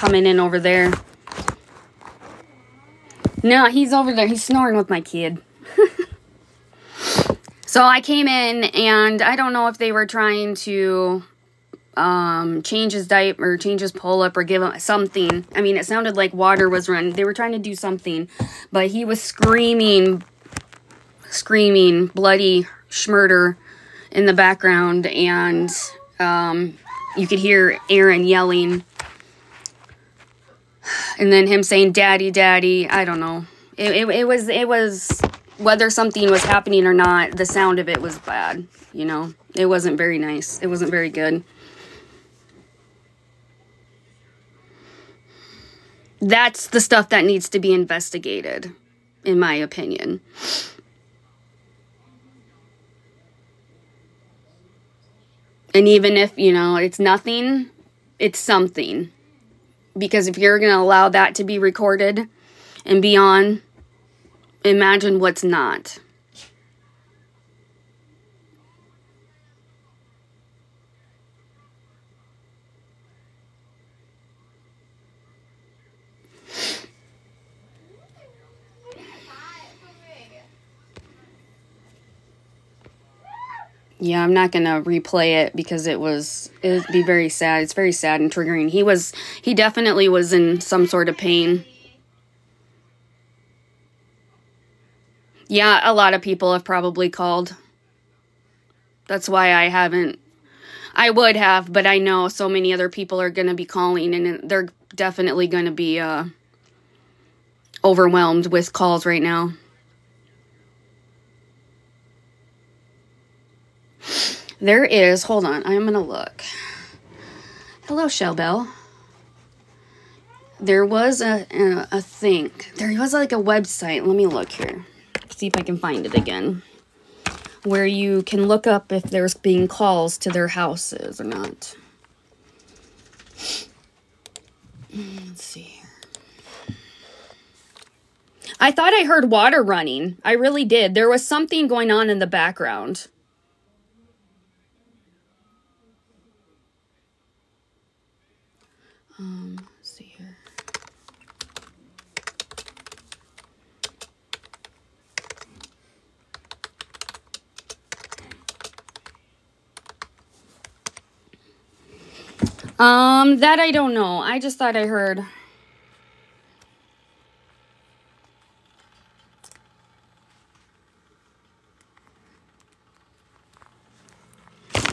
coming in over there. No, he's over there. He's snoring with my kid. so I came in and I don't know if they were trying to um, change his diaper or change his pull up or give him something. I mean, it sounded like water was running. They were trying to do something, but he was screaming, screaming, bloody schmurder in the background, and um, you could hear Aaron yelling, and then him saying, "Daddy, Daddy." I don't know. It, it, it was it was whether something was happening or not. The sound of it was bad. You know, it wasn't very nice. It wasn't very good. That's the stuff that needs to be investigated, in my opinion. And even if, you know, it's nothing, it's something. Because if you're going to allow that to be recorded and be on, imagine what's not. Yeah, I'm not gonna replay it because it was it would be very sad. It's very sad and triggering. He was he definitely was in some sort of pain. Yeah, a lot of people have probably called. That's why I haven't I would have, but I know so many other people are to be calling and they're definitely to be uh overwhelmed with calls right now. There is, hold on, I'm going to look. Hello, Shellbell. There was a, a, a thing. There was like a website. Let me look here. See if I can find it again. Where you can look up if there's being calls to their houses or not. Hmm, let's see here. I thought I heard water running. I really did. There was something going on in the background. Um, let's see here. Um, that I don't know. I just thought I heard.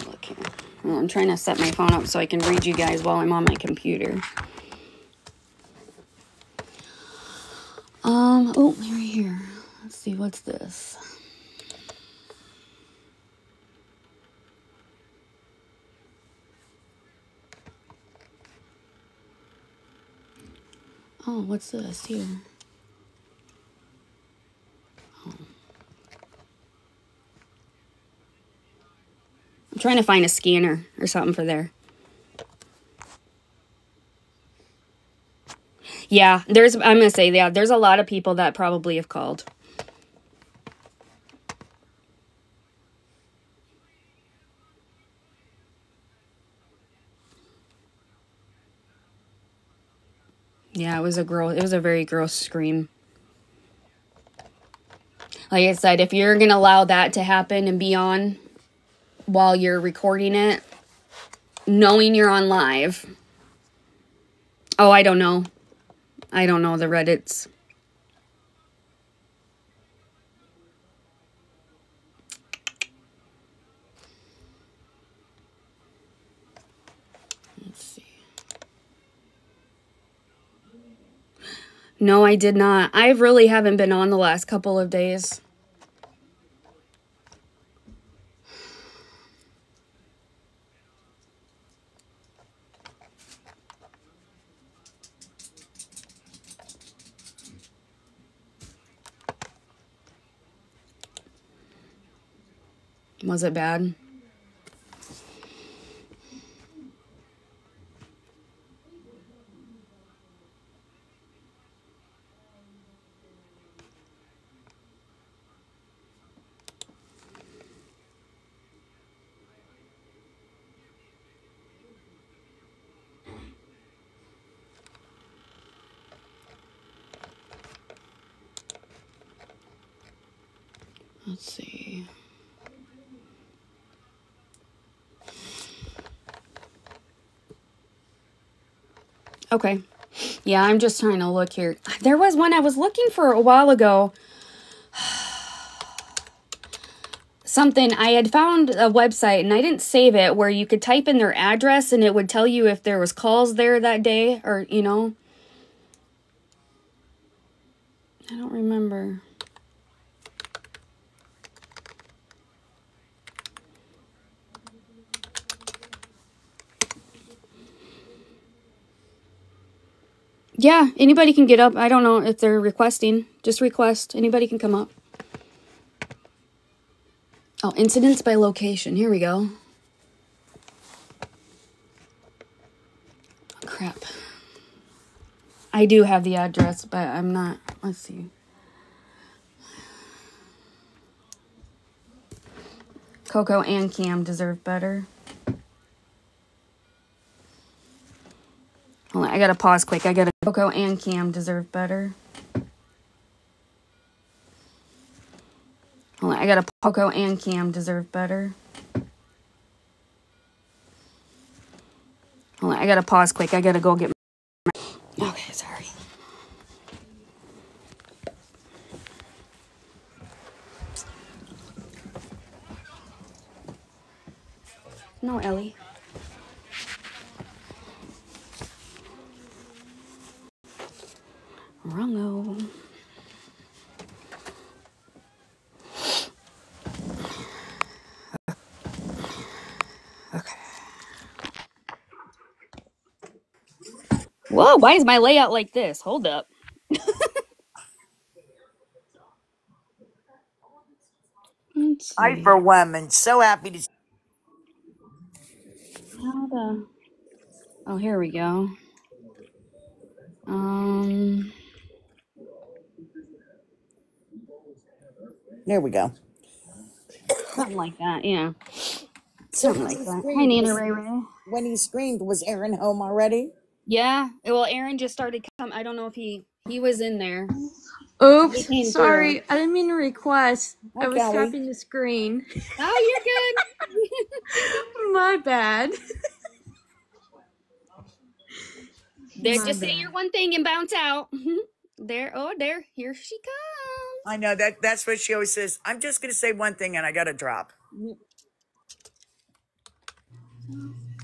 Look here. I'm trying to set my phone up so I can read you guys while I'm on my computer. Um, oh, here. Let's see, what's this? Oh, what's this here? I'm trying to find a scanner or something for there. Yeah, there's, I'm going to say, yeah, there's a lot of people that probably have called. Yeah, it was a girl. It was a very gross scream. Like I said, if you're going to allow that to happen and be on while you're recording it, knowing you're on live. Oh, I don't know. I don't know the Reddits. Let's see. No, I did not. I really haven't been on the last couple of days. Was it bad? Let's see. Okay. Yeah, I'm just trying to look here. There was one I was looking for a while ago. Something I had found a website and I didn't save it where you could type in their address and it would tell you if there was calls there that day or, you know. I don't remember. Yeah, anybody can get up. I don't know if they're requesting. Just request. Anybody can come up. Oh, incidents by location. Here we go. Oh, crap. I do have the address, but I'm not. Let's see. Coco and Cam deserve better. Hold on, I gotta pause quick. I gotta. Coco and Cam deserve better. Hold on, I gotta. Coco and Cam deserve better. Hold on, I gotta pause quick. I gotta go get. My... Okay, sorry. No, Ellie. Wrongo. Okay. Whoa, why is my layout like this? Hold up. Let's I, see. for one, am so happy to. How the... Oh, here we go. Um, There we go. something like that. Yeah, So something when like he that. Hi, screamed, Nana was Ray Ray. when he screamed, was Aaron home already? Yeah. Well, Aaron just started come. I don't know if he he was in there. He Oops, came through. sorry. I didn't mean to request. Hi, I was Kelly. tapping the screen. Oh, you're good. My bad. there, My just say bad. your one thing and bounce out. there. Oh, there. Here she comes. I know that. That's what she always says. I'm just going to say one thing, and I got to drop.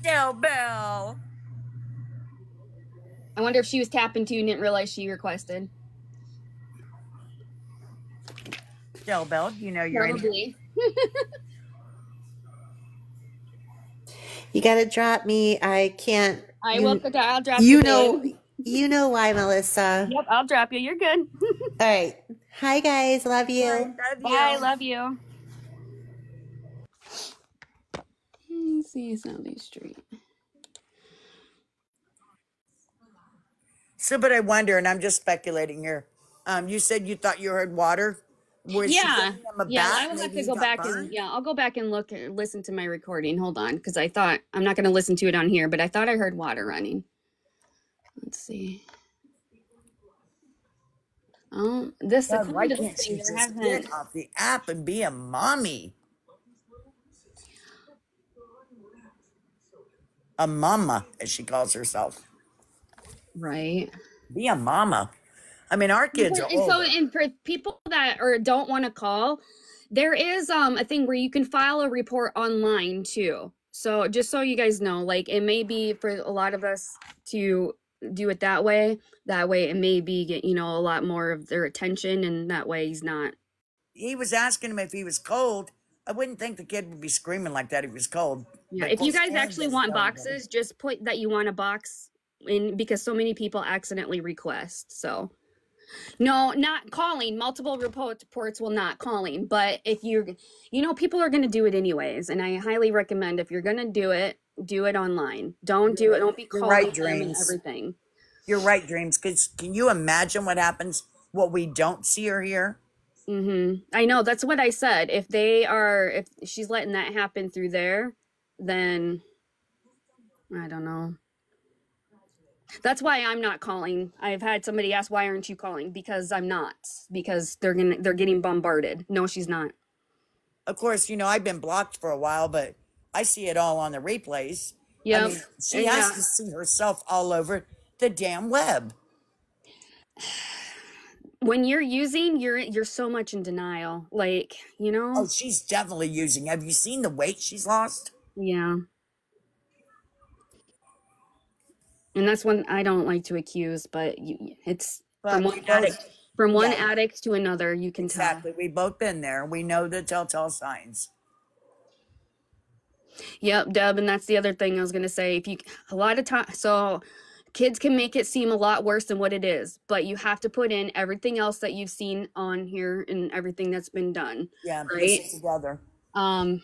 Del Bell. I wonder if she was tapping too and didn't realize she requested. Del Bell, you know you're in. Probably. You gotta drop me. I can't. I You, will. I'll drop you you, know, you know why, Melissa. Yep, I'll drop you. You're good. All right. Hi, guys. Love I you. love Bye. Love you. Let's see, Southie Street. So, but I wonder, and I'm just speculating here. Um, you said you thought you heard water. Was Yeah, giving him a yeah. I bath? will have to go got back and yeah, I'll go back and look and listen to my recording. Hold on, because I thought I'm not going to listen to it on here, but I thought I heard water running. Let's see. Oh, this God, why can't she just hasn't. get off the app and be a mommy? A mama, as she calls herself. Right. Be a mama. I mean, our kids People, are and so, older. and for people that or don't want to call, there is um a thing where you can file a report online too. So just so you guys know, like it may be for a lot of us to do it that way. That way, it may be get you know a lot more of their attention, and that way he's not. He was asking him if he was cold. I wouldn't think the kid would be screaming like that if he was cold. Yeah, But if you guys actually want boxes, just put that you want a box in because so many people accidentally request. So. No, not calling. Multiple report- reports will not calling. But if you're, you know, people are going to do it anyways. And I highly recommend if you're going to do it, do it online. Don't do it. Don't be calling right, Dreams. everything. You're right, Dreams. Because can you imagine what happens, what we don't see or hear? hmm I know. That's what I said. If they are, if she's letting that happen through there, then I don't know. That's why I'm not calling. I've had somebody ask, "Why aren't you calling?" Because I'm not. Because they're gonna, they're getting bombarded. No, she's not. Of course, you know, I've been blocked for a while, but I see it all on the replays. I mean, she Yeah. has to see herself all over the damn web. When you're using, you're you're so much in denial. Like, you know? Oh, she's definitely using. Have you seen the weight she's lost? Yeah. And that's one I don't like to accuse, but you, it's But from one both, addict from one yeah, addict to another, you can tell. exactly. We've both been there. We know the telltale signs. Yep, Deb, and that's the other thing I was gonna say. If you a lot of time, so kids can make it seem a lot worse than what it is, but you have to put in everything else that you've seen on here and everything that's been done, Yeah, right? it together. Um,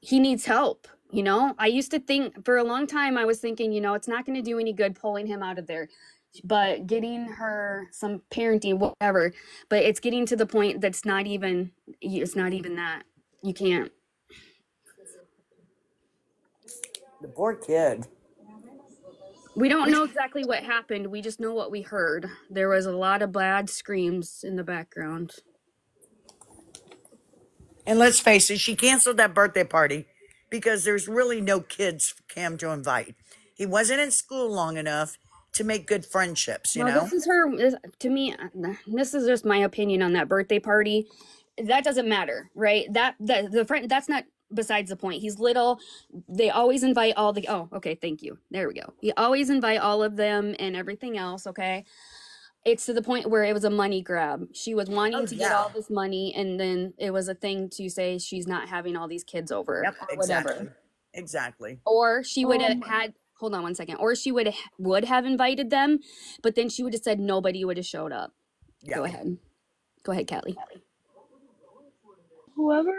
he needs help. You know, I used to think for a long time, I was thinking, you know, it's not going to do any good pulling him out of there, but getting her some parenting, whatever. But it's getting to the point that's not even, it's not even that. You can't. The poor kid. We don't know exactly what happened. We just know what we heard. There was a lot of bad screams in the background. And let's face it, she canceled that birthday party because there's really no kids for Cam to invite. He wasn't in school long enough to make good friendships, you Well, know? this is her. this- To me, uh, this is just my opinion on that birthday party. That doesn't matter, right? That that the friend. That's not besides the point. He's little. They always invite all the. Oh, okay. Thank you. There we go. You always invite all of them and everything else. Okay. It's to the point where it was a money grab. She was wanting Oh, to get all this money, and then it was a thing to say she's not having all these kids over Yep, or whatever. exactly. Exactly. or she would Oh have my. had hold on one second or she would would have invited them but then she would have said nobody would have showed up Yeah. go ahead go ahead Kelly. Whoever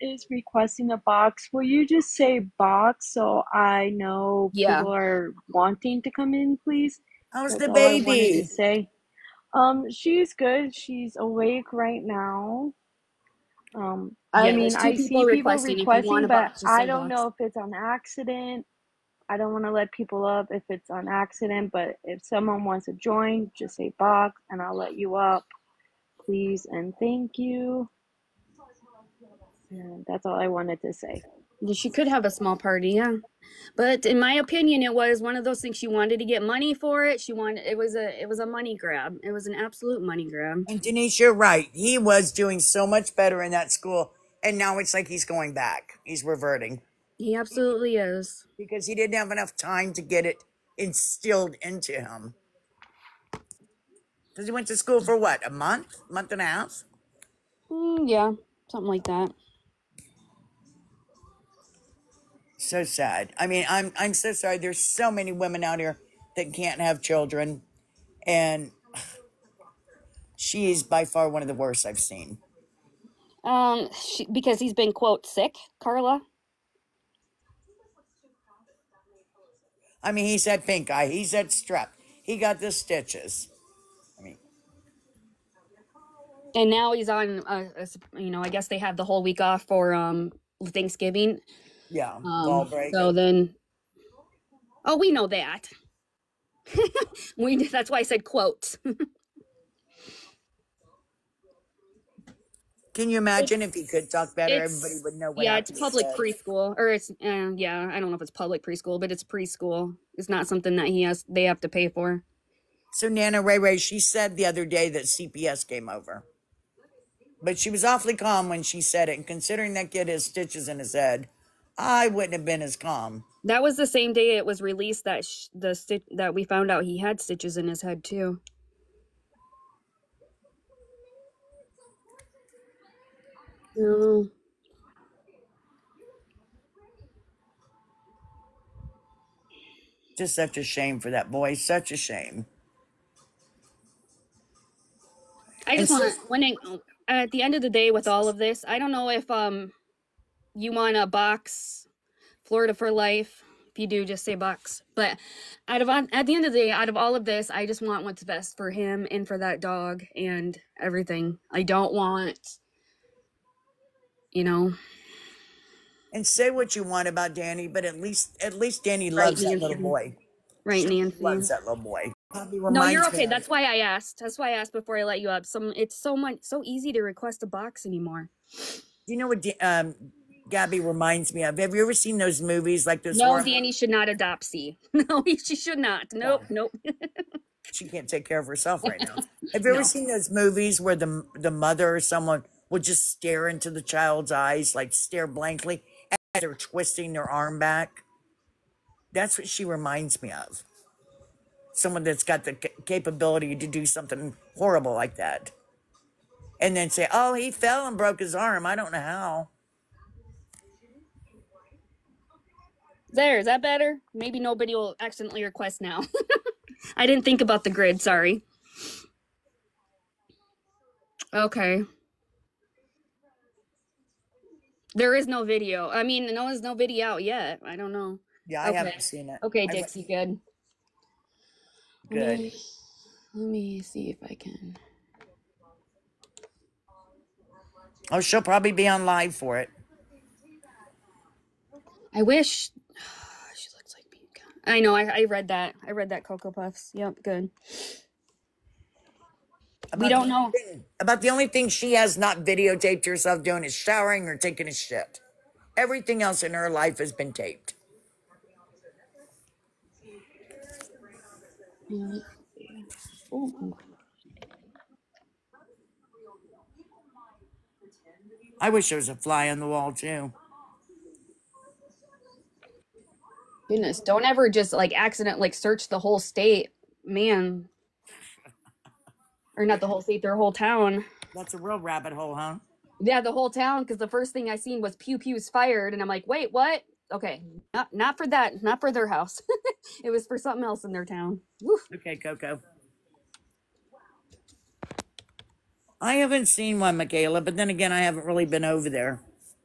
is requesting a box, will you just say box so I know yeah people are wanting to come in, please? How's That's the all I wanted to baby? say. Um, she's good. She's awake right now. Um, I mean, I people see people requesting you requesting, but box I don't box know if it's on accident. I don't want to let people up if it's on accident, but if someone wants to join, just say box and I'll let you up, please and thank you. And that's all I wanted to say. She could have a small party yeah but in my opinion it was one of those things she wanted to get money for it she wanted it was a it was a money grab it was an absolute money grab And Denise, you're right. He was doing so much better in that school. And now it's like he's going back. He's reverting he absolutely is because he didn't have enough time to get it instilled into him. Because he went to school for what, a month? Month and a half? Mm, yeah something like that So sad. I mean, I'm I'm so sorry. There's so many women out here that can't have children. And she is by far one of the worst I've seen. um she, because he's been quote sick carla I mean, he's had pink eye, he's had strep, he got the stitches. I mean, and now he's on uh, you know i guess they have the whole week off for um thanksgiving yeah, um so then oh we know that we that's why i said quotes Can you imagine if he could talk better? Everybody would know what yeah it's happened. public preschool or it's uh, yeah i don't know if it's public preschool but it's preschool it's not something that he has they have to pay for So Nana Ray Ray, she said the other day that CPS came over. But she was awfully calm when she said it. And considering that kid has stitches in his head, I wouldn't have been as calm. that was the same day it was released that sh- the sti- that we found out he had stitches in his head too no Just such a shame for that boy. Such a shame. I just want to when it, at the end of the day with all of this, I don't know if um you want a box Florida for life. If you do, just say box. But out of at the end of the day, out of all of this, I just want what's best for him and for that dog and everything. I don't want, you know, and say what you want about Danny, but at least at least Danny right, loves that little boy. Right, She Nancy. loves that little boy. No, you're okay. That's why I asked. That's why I asked before I let you up. Some it's so much so easy to request a box anymore. Do you know what D- um, Gabi reminds me of? Have you ever seen those movies like those? No, Danny should not adopt C. No, she should not. Nope, nope. She can't take care of herself right now. Have you ever seen those movies where the the mother or someone will just stare into the child's eyes, like stare blankly as they're twisting their arm back? That's what she reminds me of. Someone that's got the ca- capability to do something horrible like that. And then say, oh, he fell and broke his arm. I don't know how. There, is that better? Maybe nobody will accidentally request now. I didn't think about the grid, sorry. Okay. There is no video. I mean, no, no video out yet. I don't know. Yeah, I Okay. haven't seen it. Okay, Dixie, good. Let Good. me, let me see if I can. Oh, she'll probably be on live for it. I wish she looks like me. I know. I, I read that. I read that Cocoa Puffs. Yep, good. About don't the only thing- about the only thing she has not videotaped herself doing is showering or taking a shit. Everything else in her life has been taped. Yeah, let's see. Ooh. I wish there was a fly on the wall too. Goodness, don't ever just like accident like search the whole state, man. Or not the whole state, their whole town. That's a real rabbit hole, huh? Yeah, the whole town. Because the first thing I seen was pew pews fired, and I'm like, wait, what? Okay, not not for that, not for their house. it was for something else in their town. Woo. Okay, Coco. I haven't seen one, Michaela, but then again, I haven't really been over there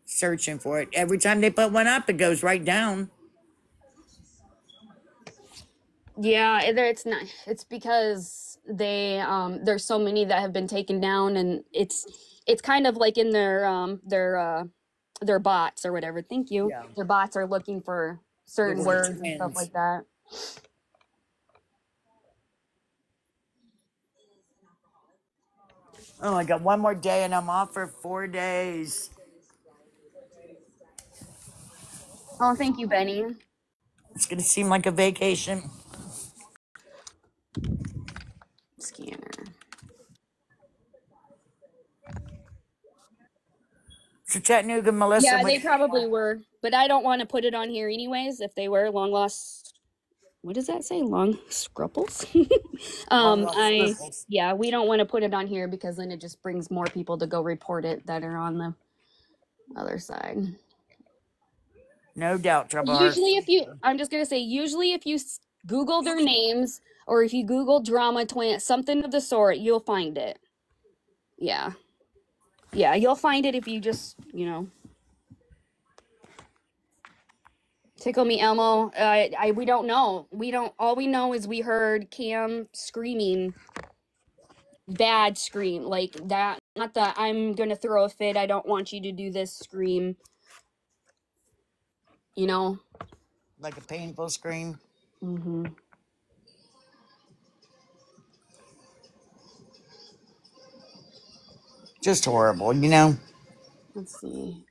searching for it. Every time they put one up, it goes right down. Yeah, it- it's not. It's because they um there's so many that have been taken down, and it's it's kind of like in their um their uh their bots or whatever. Thank you. Yeah. Their bots are looking for certain words and stuff like that. Oh, I got one more day and I'm off for four days. Oh, thank you, Benny. It's going to seem like a vacation. Scanner. So, Chattanooga, Melissa, Yeah, when- they probably were, but I don't want to put it on here anyways. If they were long lost, what does that say? Long scruples. um, lost I scruffles. yeah, we don't want to put it on here because then it just brings more people to go report it that are on the other side. no doubt, Trouble Usually, if you, I'm just gonna say, usually if you s- Google their names or if you Google drama twin, something of the sort, you'll find it. Yeah, yeah, you'll find it if you just, you know. Tickle me, Elmo. Uh, I we don't know. We don't. All we know is we heard Cam screaming, bad scream like that. Not that I'm gonna throw a fit. I don't want you to do this scream. You know. Like a painful scream. Mm-hmm. Just horrible, you know? Let's see.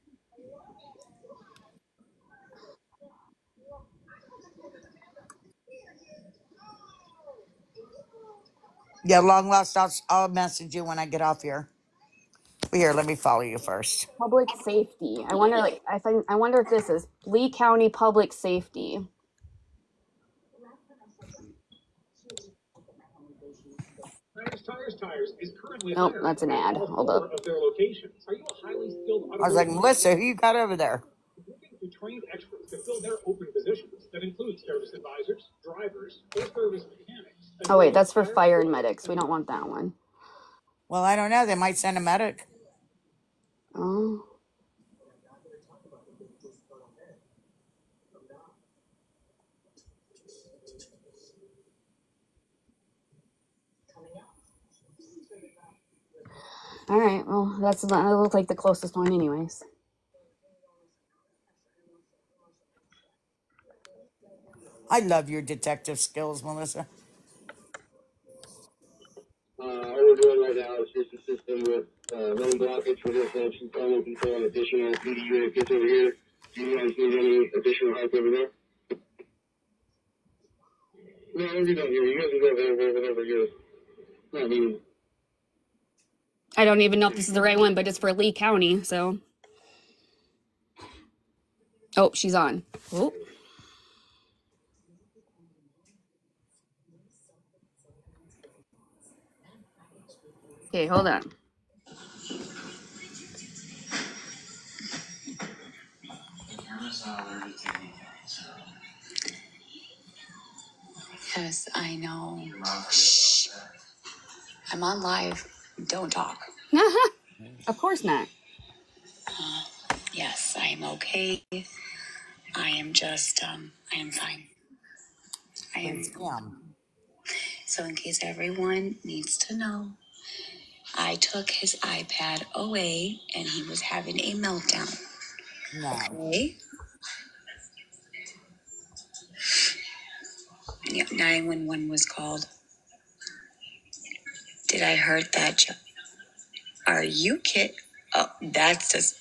Yeah, long lost. I'll, I'll message you when I get off here. Here, let me follow you first. Public safety. I wonder, like, I think, I wonder if this is Lee County Public Safety. Tires, Tires, Tires is currently Nope, hiring that's an at ad. all Hold four up. Of their locations. Are you a highly skilled I was like, automotive Melissa, who you got over there? looking to trained experts to fill their open positions that include service advisors, drivers, or service mechanics? as Oh well wait, as that's for tire fire and service medics. We don't want that one. Well, I don't know. They might send a medic. Oh, all right. Well, that's that looks like the closest one, anyways. I love your detective skills, Melissa. we're doing right now is just a system with uh, lane blockage for this section, only control an additional PD unit gets over here. Do you guys need any additional help over there? No, we don't here. You guys can go over whatever you're not needing. I don't even know if this is the right one, but it's for Lee County, so. Oh, she's on. Oh. Okay, hold on. Yes, I know. Shh. I'm on live. Don't talk. of course not. Yes, I am okay. I am just, um, I am fine. I am. Damn. So, in case everyone needs to know, I took his iPad away and he was having a meltdown. No. Okay? Yeah, 911 was called. Did I hurt that? Jo- Are you kid? Oh, that's just.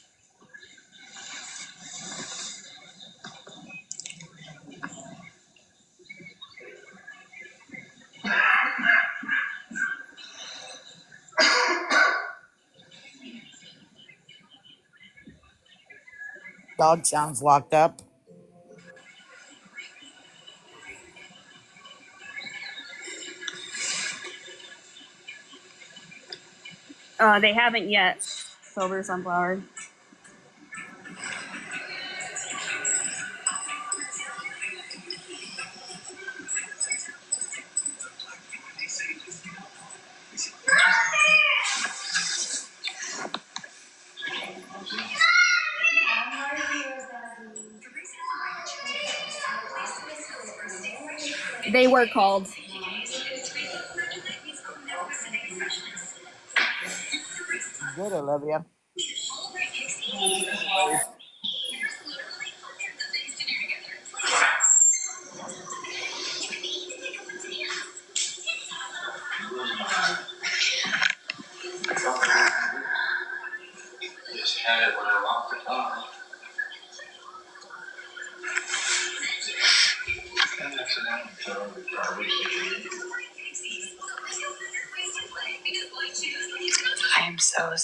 Dog sounds locked up. Uh, they haven't yet. Silver sunflower. They were called. Good, Olivia.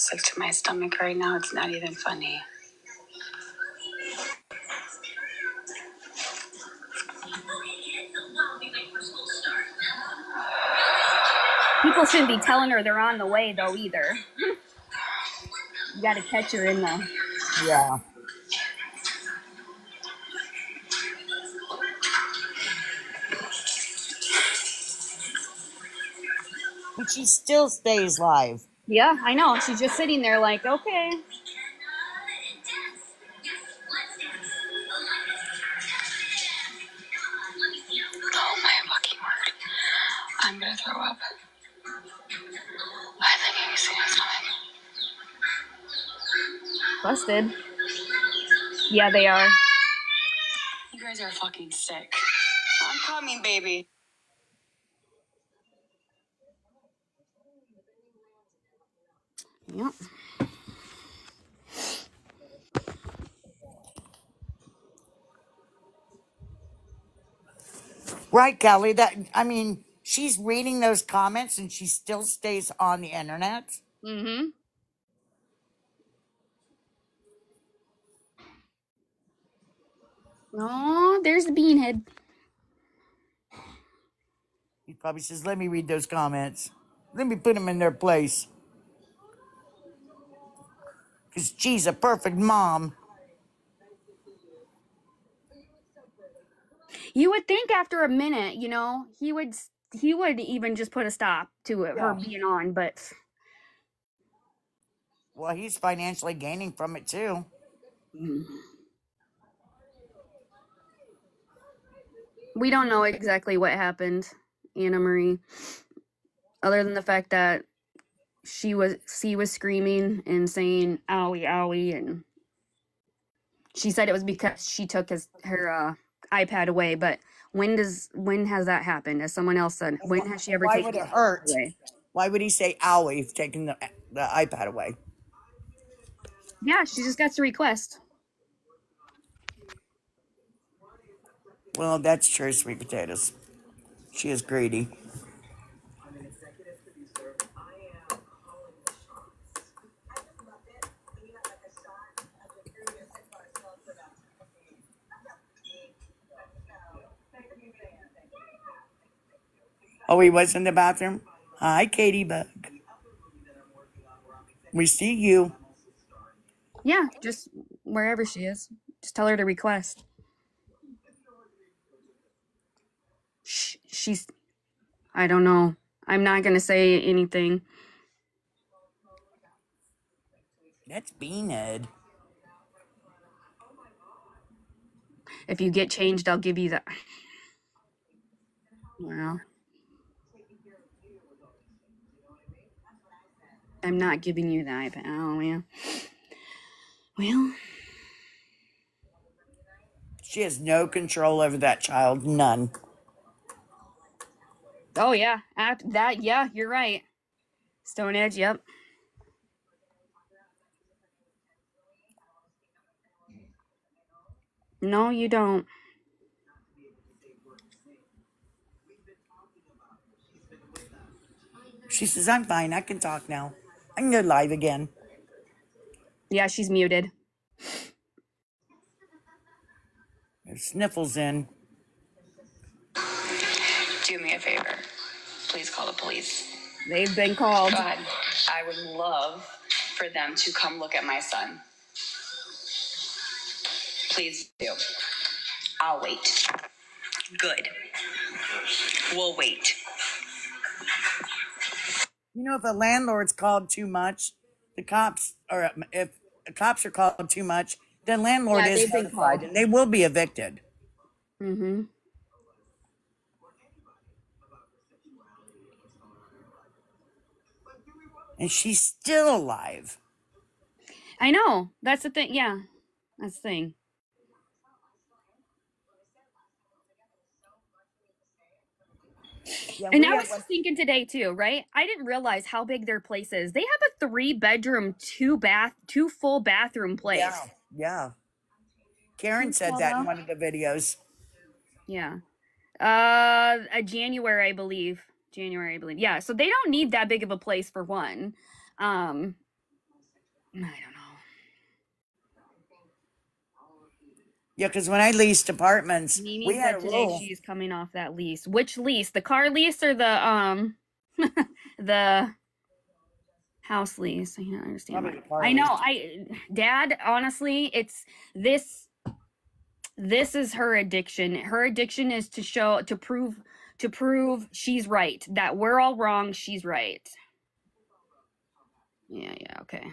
Sick to my stomach right now. It's not even funny. People shouldn't be telling her they're on the way though either. you gotta catch her in the. Yeah. But she still stays live. Yeah, I know. She's just sitting there like, okay. Oh my fucking word. I'm gonna throw up. I think I can see my stomach. Busted. Yeah, they are. You guys are fucking sick. I'm coming, baby. Yep. Right, Kelly. That I mean, she's reading those comments and she still stays on the internet. Mm-hmm. Oh, there's the beanhead. He probably says, "Let me read those comments. Let me put them in their place." Because she's a perfect mom. You would think after a minute, you know, he would he would even just put a stop to it, her being on, but Well, he's financially gaining from it too. we don't know exactly what happened, Anna Marie, other than the fact that she was she was screaming and saying owie owie and she said it was because she took his her uh, iPad away, but when does when has that happened? As someone else said, when has she ever Why taken would it his iPad hurt? away? Why would he say owie for taking the, the iPad away? Yeah, she just got to request. Well, that's true, sweet potatoes. She is greedy. Oh, he was in the bathroom? Hi, Katie Bug. We see you. Yeah, just wherever she is. Just tell her to request. Sh- she's. I don't know. I'm not gonna say anything. That's Beanhead. If you get changed, I'll give you that. Well, I'm not giving you the iPad. Oh, yeah. Well, She has no control over that child. None. oh, yeah. After that, yeah, you're right. Stone Edge, yep. No, you don't. She says, I'm fine. I can talk now. I can go live again. Yeah, she's muted. There's sniffles in. Do me a favor. Please call the police. They've been called. God, I would love for them to come look at my son. Please do. I'll wait. Good. We'll wait. You know, if a landlord's called too much, the cops, or um, if the cops are called too much, then landlord Yeah, is notified and they will be evicted. Mm-hmm. And she's still alive. I know. That's the thing. Yeah, that's the thing. Yeah, And I was one- thinking today too, right? I didn't realize how big their place is. They have a three bedroom, two bath, two full bathroom place. Yeah, yeah. Karen said that in one of the videos. Yeah. Uh, a January, I believe. January, I believe. Yeah. So they don't need that big of a place for one. Um, I don't Yeah, because when I leased apartments, Mimi we had said a today rule. she's coming off that lease. Which lease? The car lease or the um, the house lease? I don't understand. Probably why. the car I know. I, Dad. Honestly, it's this. This is her addiction. Her addiction is to show to prove to prove she's right. That we're all wrong. She's right. Yeah. Yeah. Okay.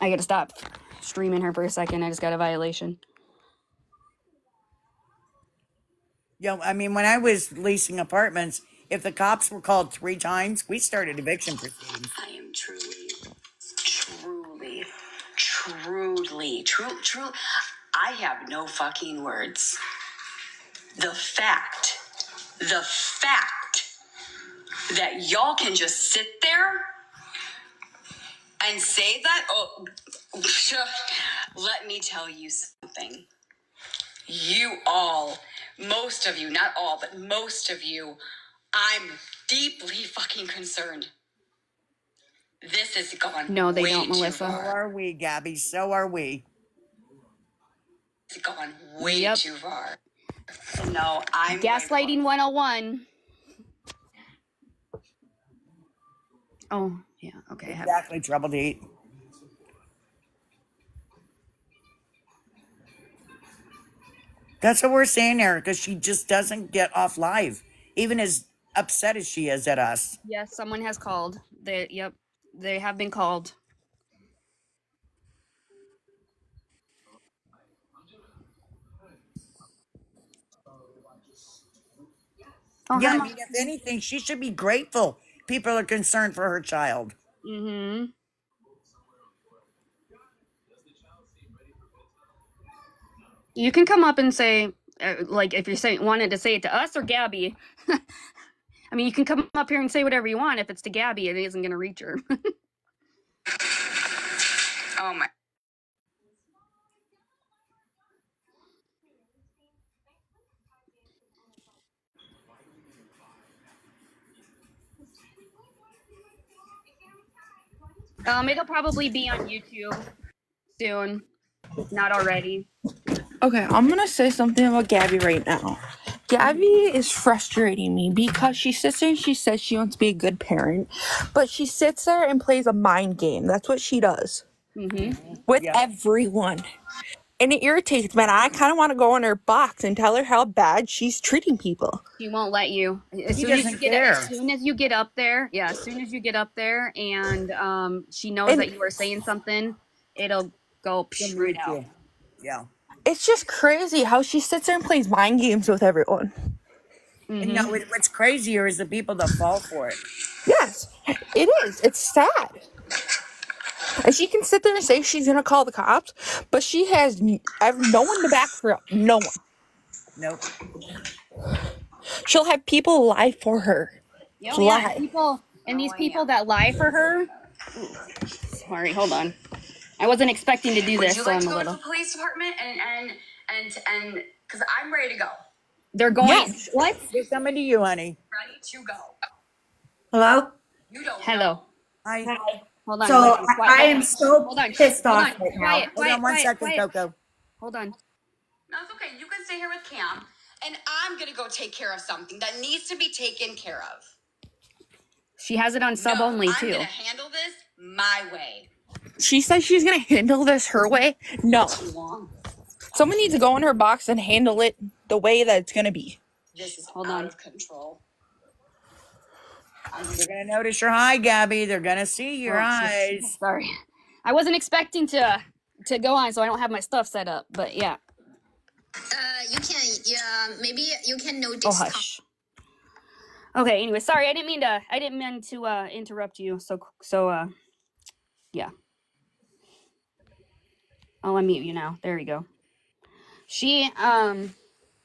I gotta stop streaming her for a second. I just got a violation. Yeah, I mean, when I was leasing apartments, if the cops were called three times, we started eviction proceedings. I am truly, truly, truly, true, true. I have no fucking words. The fact, the fact that y'all can just sit there and say that, oh, let me tell you something. You all, most of you, not all, but most of you, I'm deeply fucking concerned. This is gone. No, they way don't, too Melissa. So are we, Gabi. So are we. It's gone way Yep. too far. No, I'm Gaslighting 101. Oh, oh. Yeah. Okay. Exactly, trouble to eat. That's what we're saying, Erica. She just doesn't get off live, even as upset as she is at us. Yes, someone has called. They, yep, they have been called. Oh, yeah, I mean, if anything, she should be grateful. People are concerned for her child. Mm-hmm. You can come up and say, uh, like, if you're saying wanted to say it to us or Gabi. I mean, you can come up here and say whatever you want. If it's to Gabi, it isn't going to reach her. Oh my. Um, it'll probably be on YouTube soon. if Not already. Okay, I'm gonna say something about Gabi right now. Gabi is frustrating me because she sits there and she says she wants to be a good parent, but she sits there and plays a mind game. That's what she does hmm with Yeah. everyone. And it irritates me. And I kind of want to go in her box and tell her how bad she's treating people. She won't let you. As He soon as you doesn't get care. as soon as you get up there, yeah, as soon as you get up there and um she knows And that you are saying something, it'll go psh, Come right out. you. Yeah. it's just crazy how she sits there and plays mind games with everyone. And hmm no, what- what's crazier is the people that fall for it. Yes, it is. It's sad. And she can sit there and say she's gonna call the cops, but she has n- ev- no one to back her up. No one. Nope. She'll have people lie for her. Oh yeah, Lie. people and these oh, people that lie for her. Ooh, sorry, hold on. I wasn't expecting to do Would this, you so like I'm to a go to the little. police department and and and and because I'm ready to go. They're going. Yes. What? They're to you, honey. Ready to go. Hello? You don't Hello. know. Hi. Hi. Hold on. So hold on, I, quiet, I hold am so Hold on. pissed Hold off on. right now. Quiet. Hold on one Quiet. second, Quiet. Coco. Hold on. No, it's okay. You can stay here with Cam, and I'm gonna go take care of something that needs to be taken care of. She has it on sub No, only I'm too. gonna handle this my way. She says she's gonna handle this her way. No. Someone needs to go in her box and handle it the way that it's gonna be. This is Hold out on. of control. They're gonna notice your eye, Gabi. They're gonna see your Oh, eyes. Sorry. I wasn't expecting to to go on, so I don't have my stuff set up. But yeah. Uh, you can, yeah, maybe you can notice. Oh hush. Okay. Anyway, sorry. I didn't mean to. I didn't mean to uh, interrupt you. So so uh, yeah. I'll unmute you now. There you go. She um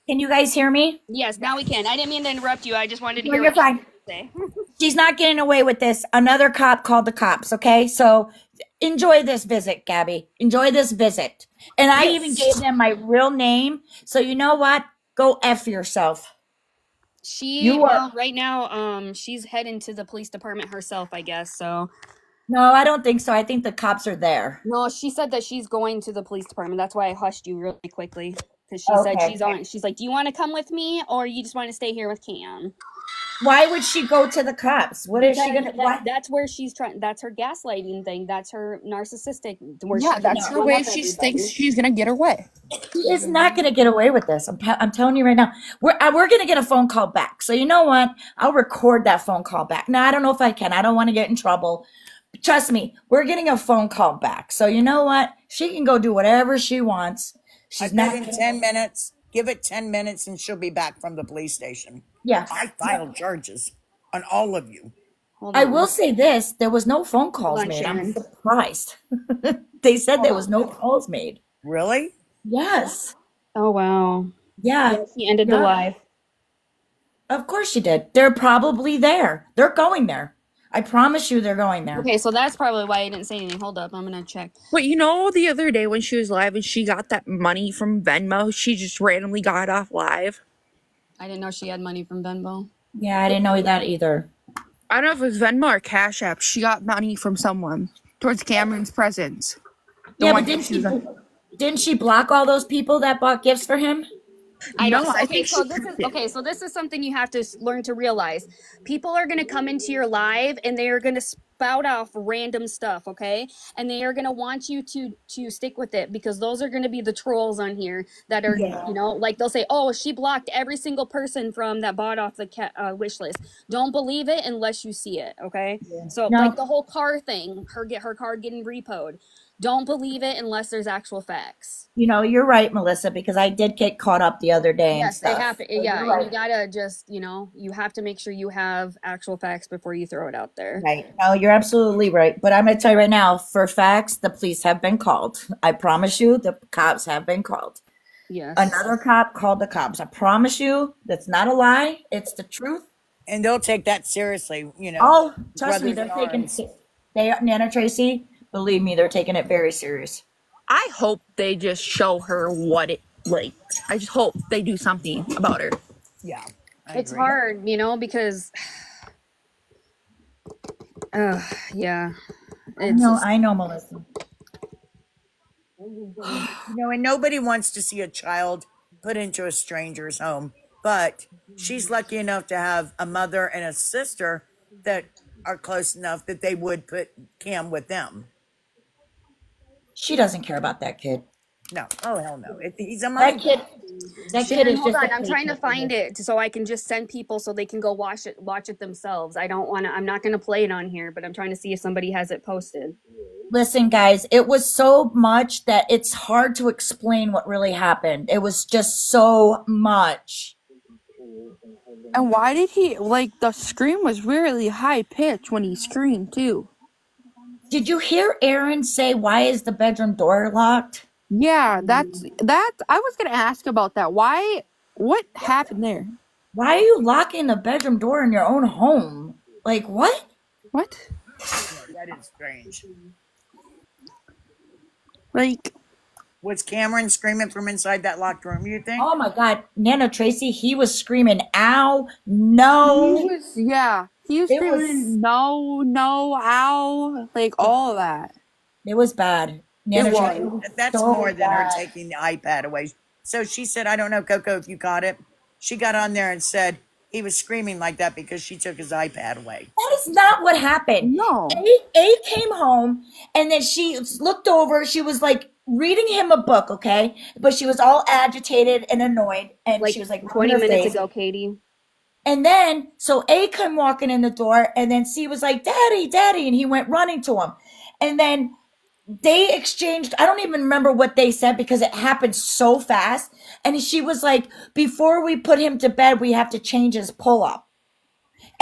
Can you guys hear me? yes. Now we can. I didn't mean to interrupt you. I just wanted to No, hear you're what you fine. Say. She's not getting away with this. Another cop called the cops, okay? So enjoy this visit, Gabi. Enjoy this visit. And I even gave them my real name. So you know what? Go F yourself. She You well, are. right now um she's heading to the police department herself. I guess so. No, I don't think so. I think the cops are there. No, she said that she's going to the police department. That's why I hushed you really quickly. Because she said she's on. She's like, "Do you want to come with me, or you just want to stay here with Cam?" Why would she go to the cops? What is she gonna? that, Why? that's where she's trying. That's her gaslighting thing. That's her narcissistic. Where Yeah, she that's can her way. She thinks she's gonna get her way. She is not going to get away with this. I'm, te- I'm telling you right now. We're uh, we're going to get a phone call back. So you know what? I'll record that phone call back. Now I don't know if I can. I don't want to get in trouble. Trust me, we're getting a phone call back. So you know what? She can go do whatever she wants. I She's said not. in 10 minutes. Give it 10 minutes and she'll be back from the police station. Yeah. I filed charges on all of you. I will say this: there was no phone calls on, made. I'm surprised. they said Hold there was no calls made. Really? Yes. Oh wow. Yeah. Yeah, she ended the Yeah. live. Of course she did. They're probably there. They're going there. I promise you, they're going there. Okay, so that's probably why I didn't say anything. Hold up, I'm gonna check. But you know, the other day when she was live and she got that money from Venmo, she just randomly got off live. I didn't know she had money from Venmo. Yeah, I didn't know that either. I don't know if it was Venmo or Cash App. She got money from someone towards Cameron's presents. The Yeah, but didn't she she didn't she block all those people that bought gifts for him? I No, know. I okay, think so this is okay. So this is something you have to learn to realize. People are going to come into your live and they are going to spout off random stuff, okay? And they are going to want you to to stick with it because those are going to be the trolls on here that are, Yeah. you know, like they'll say, "Oh, she blocked every single person from that bought off the ca- uh, wish list." Don't believe it unless you see it, okay? So No. like the whole car thing, her get her card getting repoed. Don't believe it unless there's actual facts. You know, you're right, Melissa, because I did get caught up the other day and Yes, they stuff. happen. So Yeah, you're you gotta just, you know, you have to make sure you have actual facts before you throw it out there. Right. No, you're absolutely right. But I'm gonna tell you right now, for facts, the police have been called. I promise you, the cops have been called. Yes. Another cop called the cops. I promise you, that's not a lie. It's the truth. And they'll take that seriously, you know. Oh, trust me, they're in taking arms. se- they Nana Tracy. Believe me, they're taking it very serious. I hope they just show her what it like. I just hope they do something about her. Yeah, I It's agree. hard, you know, because uh yeah. I It's know, just, I know, Melissa. You know, and nobody wants to see a child put into a stranger's home, but she's lucky enough to have a mother and a sister that are close enough that they would put Cam with them. She doesn't care about that kid. No, oh hell no, it, he's a That mind. kid, that kid Shannon, is hold just on. a I'm trying to find it so I can just send people so they can go watch it watch it themselves. I don't want to I'm not going to play it on here, but I'm trying to see if somebody has it posted. Listen, guys, it was so much that it's hard to explain what really happened. It was just so much. And why did he like the scream was really high pitched when he screamed too? Did you hear Aaron say, Why is the bedroom door locked? Yeah, that's that. I was gonna ask about that. Why? What happened there? Why are you locking the bedroom door in your own home? Like, what? What? That is strange. Like, Was Cameron screaming from inside that locked room? You think? Oh my God, Nana Tracy, he was screaming, Ow, he no. was yeah. He was It was, screaming no, no, ow, like all of that. it was bad. It Nana Tracy was. was That's so more than her taking the iPad away. So she said, I don't know, Coco, if you caught it. She got on there and said he was screaming like that because she took his iPad away. That is not what happened. No. A, A came home and then she looked over. She was like reading him a book, okay? But she was all agitated and annoyed. And Like she was like, 20 minutes face. ago, Katie. And then, so A came walking in the door, and then C was like, Daddy, Daddy. And he went running to him. And then they exchanged, I don't even remember what they said because it happened so fast. And she was like, Before we put him to bed, we have to change his pull up.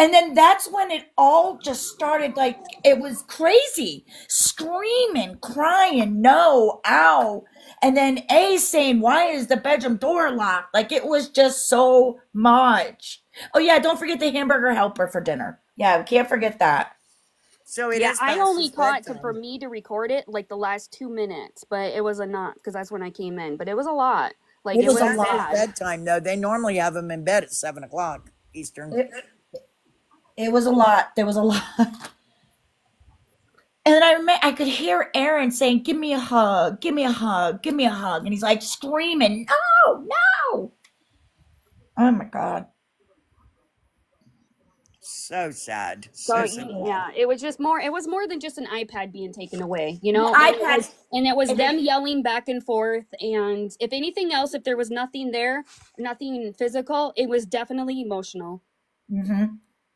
And then that's when it all just started like it was crazy. Screaming, crying, no, ow. And then A saying, Why is the bedroom door locked? Like it was just so much. Oh, yeah, don't forget the hamburger helper for dinner. Yeah, we can't forget that. So it Yeah, is I only his caught to, for me to record it like the last two minutes, but it was a not because that's when I came in. But it was a lot. Like It it was was a lot. bad. bedtime, though. They normally have them in bed at 7 o'clock Eastern. It, it was a lot. There was a lot. And then I remember I could hear Aaron saying, Give me a hug, give me a hug, give me a hug. And he's like screaming, No, no. Oh my God. So sad. So So sad. yeah, it was just more. It was more than just an iPad being taken away, you The know. And it was, and it was and them then, yelling back and forth. And if anything else, if there was nothing there, nothing physical, it was definitely emotional Mm hmm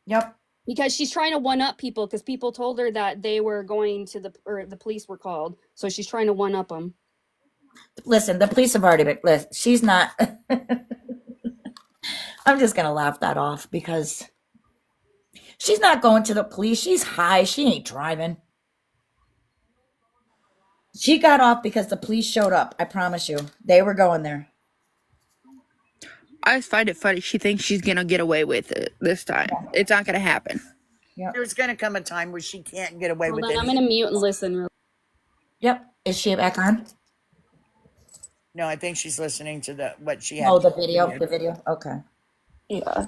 Yep. because she's trying to one up people because people told her that they were going to the or the police were called, so she's trying to one up them. Listen, the police have already been, listen, she's not, I'm just going to laugh that off because she's not going to the police. She's high. She ain't driving. She got off because the police showed up. I promise you. They were going there. I just find it funny. She thinks she's gonna get away with it this time. It's not gonna happen. Yep. There's going to come a time where she can't get away Hold with on, I'm gonna mute and listen. real- Yep. Is she back on? No, I think she's listening to the what she had. Oh, the video. videoed. The video. Okay. Yeah.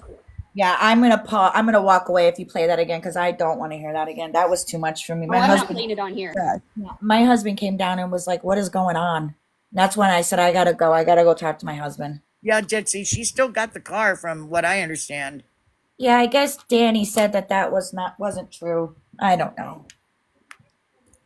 Yeah, I'm gonna pause. I'm gonna walk away if you play that again because I don't want to hear that again. That was too much for me. Oh, My I'm not husband, playing it on here. Yeah. yeah, my husband came down and was like, "What is going on?" That's when I said, "I gotta go. I gotta go talk to my husband." Yeah, Jitsi, she still got the car from what I understand. Yeah, I guess Danny said that that was not wasn't true. I don't know.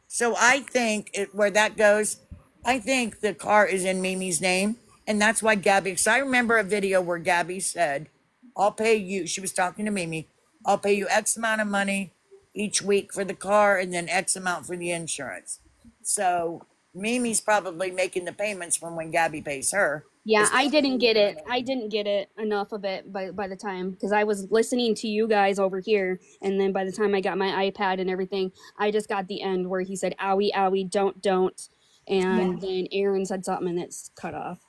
So I think it, where that goes, I think the car is in Mimi's name. And that's why Gabi, because I remember a video where Gabi said, I'll pay you. She was talking to Mimi. I'll pay you X amount of money each week for the car and then X amount for the insurance. So Mimi's probably making the payments from when Gabi pays her. Yeah, 'Cause I didn't get it. I didn't get it enough of it by by the time because I was listening to you guys over here, and then by the time I got my iPad and everything, I just got the end where he said "owie, owie, don't, don't," Yeah. and then Aaron said something and it's cut off.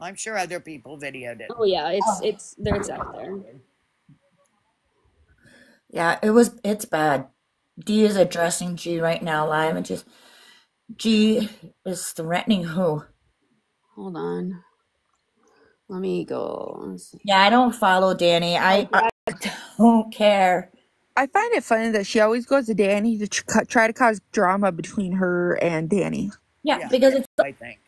I'm sure other people videoed it. Oh yeah, it's Oh, it's there. It's out there. Yeah, it was. It's bad. D is addressing G right now live, and just G is threatening who? Hold on. Let me go. Let's see. Yeah, I don't follow Danny. I, I don't care. I find it funny that she always goes to Danny to try to cause drama between her and Danny. Yeah, Yeah, because it's I think.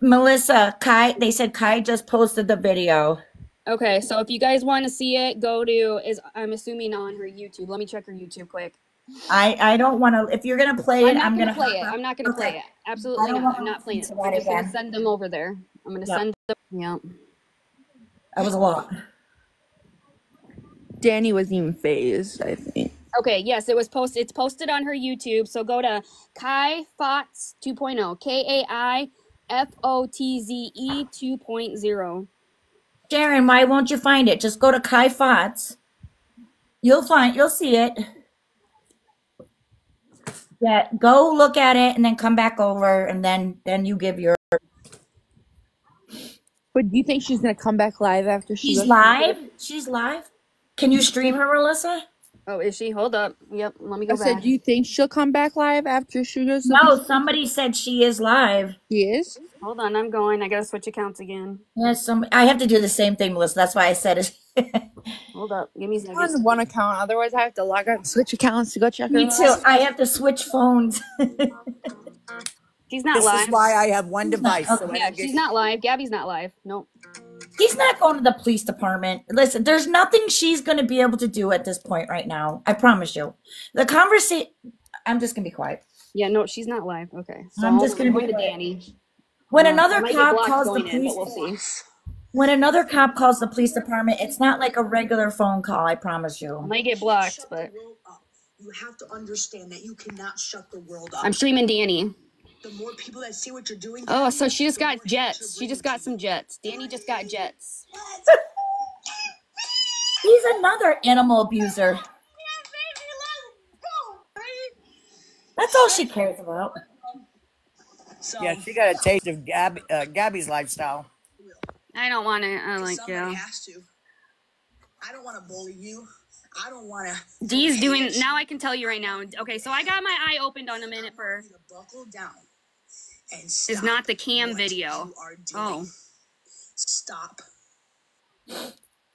Melissa Kai. They said Kai just posted the video. Okay, so if you guys want to see it, go to is I'm assuming on her YouTube. Let me check her YouTube quick. I I don't want to. If you're gonna play it, I'm not I'm gonna, gonna play it. I'm not gonna play it. Absolutely don't I'm not playing it. I'm just gonna send them over there. I'm gonna Yeah, send them. Yeah. that was a lot. Danny wasn't even phased, I think. Okay, yes, it was posted. It's posted on her YouTube. So go to Kai Fotze 2.0. K A I F O T Z E 2.0. Sharon, why won't you find it? Just go to Kai Fotze. You'll find. You'll see it. Yeah, go look at it and then come back over and then then you give your. But do you think she's gonna come back live after she She's live. She's live. Can you stream her, Melissa? Oh, is she? Hold up. Yep. Let me I go said, back. do you think she'll come back live after she goes? To No, somebody said she is live. She is. Hold on. I'm going. I gotta switch accounts again. Yes, some. I have to do the same thing, Melissa. That's why I said it. Hold up. Give me a second. On one account, otherwise I have to log out and switch accounts to go check her. Me too. live. I have to switch phones. She's not This live. This is why I have one device. So Yeah, don't get she's not live. Gabi's not live. Nope. He's not going to the police department. Listen, there's nothing she's going to be able to do at this point right now. I promise you. The conversation. I'm just going to be quiet. Yeah, no, she's not live. Okay. So I'm just gonna be going to quiet. Danny. When another cop calls the going in, police, we'll see. when another cop calls the police department, it's not like a regular phone call. I promise I you. might get blocked, but You have to understand that you cannot shut the world up. I'm streaming Danny. The more people that see what you're doing, Oh, so she just got jets. She just got some jets. Danny just got jets. He's another animal abuser. That's all she cares about. so Yeah, she got a taste of Gabi, uh, Gabi's lifestyle. I don't want to. I like somebody yeah. has to. I don't want to bully you. I don't want to. D's doing now. I can tell you right now. Okay, so I got my eye opened on a minute for buckle down and is not the cam what video. you are doing. Oh, Stop.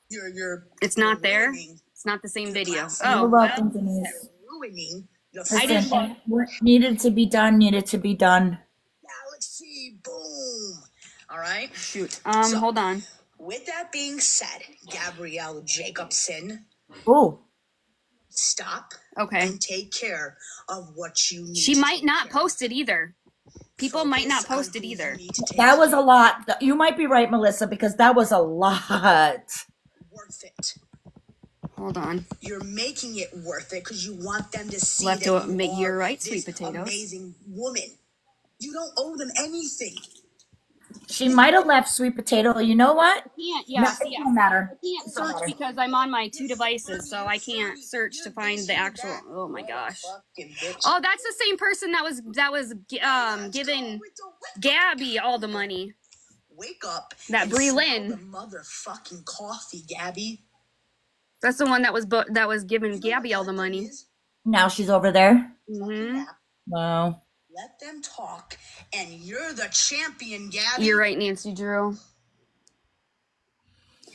You're you're it's not you're there. It's not the same video. You're Oh, welcome, Denise. ruining the I didn't- fucking What needed to be done needed to be done. galaxy. Boom. All right. shoot. Um, So- hold on. With that being said, Gabrielle Jacobson, Oh, stop Okay. and take care of what you need. She might not post it either. People might not post it either. need to take that was a lot. You might be right, Melissa, because that was a lot. worth it. Hold on. You're making it worth it because you want them to see Left that to you make are you're right, this sweet potatoes. amazing woman. You don't owe them anything. She might have left sweet potato. You know what? Can't. Yeah. No, see, it don't matter. I can't It don't search matter. because I'm on my two devices, so I can't search to find the actual. Oh my gosh. Oh, that's the same person that was that was um giving Gabi all the money. Wake up. That and Brie Lynn. Motherfucking coffee, Gabi. That's the one that was bu- that was giving Gabi all the money. Now she's over there. hmm Wow. Let them talk, and you're the champion, Gabi. You're right, Nancy Drew.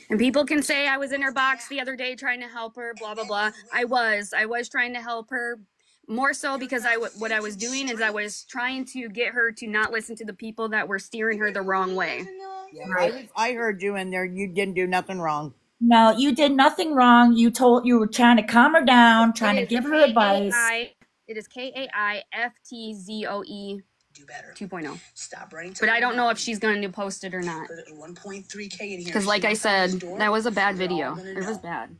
And people can say I was in her box the other day trying to help her, blah blah blah. I was, I was trying to help her, more so because I what I was doing is I was trying to get her to not listen to the people that were steering her the wrong way. Yeah, I, I heard you in there. You didn't do nothing wrong. No, you did nothing wrong. You told you were trying to calm her down, trying to give her advice. K-A-I It is K A I F T Z O E Do better. 2.0. Stop running to But I don't know if she's going to post it or not. 1.3k in here. Because, like I said, that was a bad video. It was bad.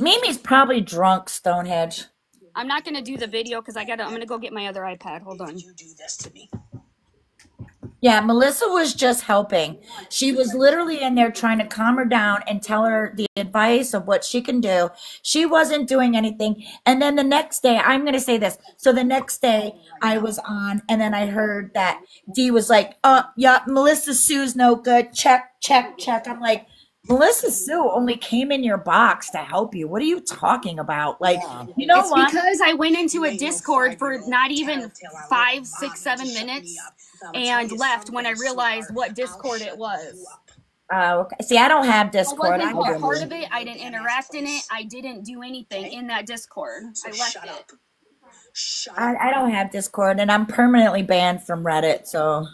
Mimi's probably drunk, Stonehenge. I'm not going to do the video because I got to, I'm going to go get my other iPad. Hold on. You do this to me. Yeah, Melissa was just helping. She was literally in there trying to calm her down and tell her the advice of what she can do. She wasn't doing anything. And then the next day, I'm going to say this. So the next day, I was on, and then I heard that Dee was like, "Oh, yeah, Melissa Sue's no good. Check, check, check." I'm like, Melissa Sue only came in your box to help you. What are you talking about? Like, you know it's what? because I went into a Discord for not even five, six, seven minutes and left when I realized what Discord it was. Oh, okay. See, I don't have Discord. I Discord. wasn't I a part of it. I didn't interact in it. I didn't do anything in that Discord. I left it. I, I don't have Discord, and I'm permanently banned from Reddit. So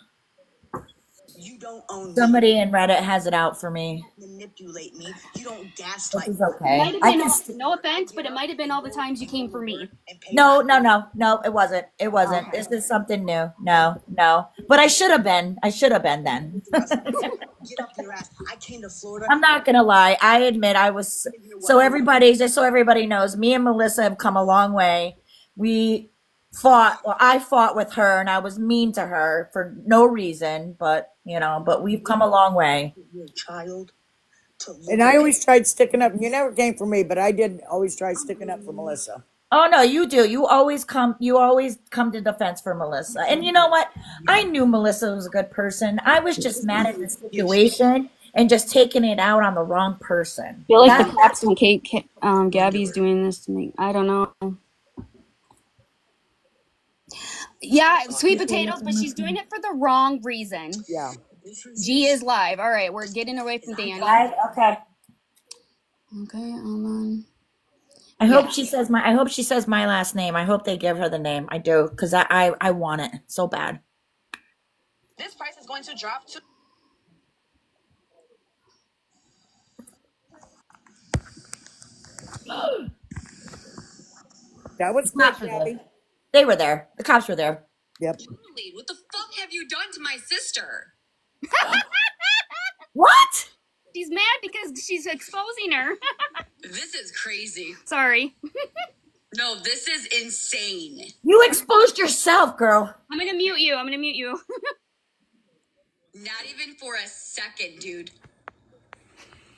You don't own somebody in Reddit has it out for me. manipulate me. You don't Which gaslight is okay. I all, St- no offense, but it might have been all the times you came for me. no, no, no, no. It wasn't. It wasn't. Okay. This is something new. No, no. But I should have been. I should have been then. Get up your ass. I came to Florida. I'm not gonna lie. I admit I was. So everybody, just so everybody knows, me and Melissa have come a long way. We fought. Well, I fought with her, and I was mean to her for no reason. But you know, but we've come a long way. Your child to And I always tried sticking up. You never came for me, but I did always try sticking up for Melissa. Oh no, you do. You always come. You always come to defense for Melissa. And you know what? I knew Melissa was a good person. I was just mad at the situation and just taking it out on the wrong person. I feel like That- the Clapton and kate Um, Gabi's doing this to me. I don't know. Yeah, sweet potatoes, but she's doing it for the wrong reason. Yeah. G is live. All right, we're getting away from Danny. Right? Okay. Okay, hold on. I hope she says my. I hope she says my last name. I hope they give her the name. I do because I, I I want it so bad. This price is going to drop to That was quick, Cops were Gabi. There. They were there. The cops were there. Yep. What the fuck have you done to my sister? What? She's mad because she's exposing her. This is crazy. Sorry. No, this is insane. You exposed yourself, girl. I'm gonna mute you. I'm gonna mute you. Not even for a second, dude.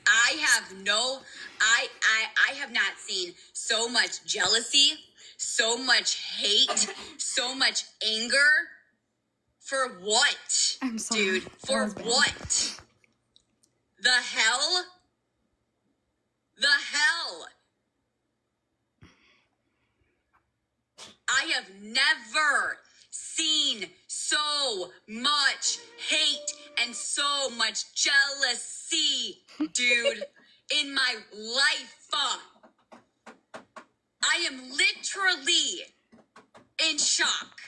I have no I I I have not seen so much jealousy, so much hate, so much anger. For what? I'm sorry. Dude, for what? The hell? The hell? I have never seen so much hate and so much jealousy, dude, in my life. I am literally in shock.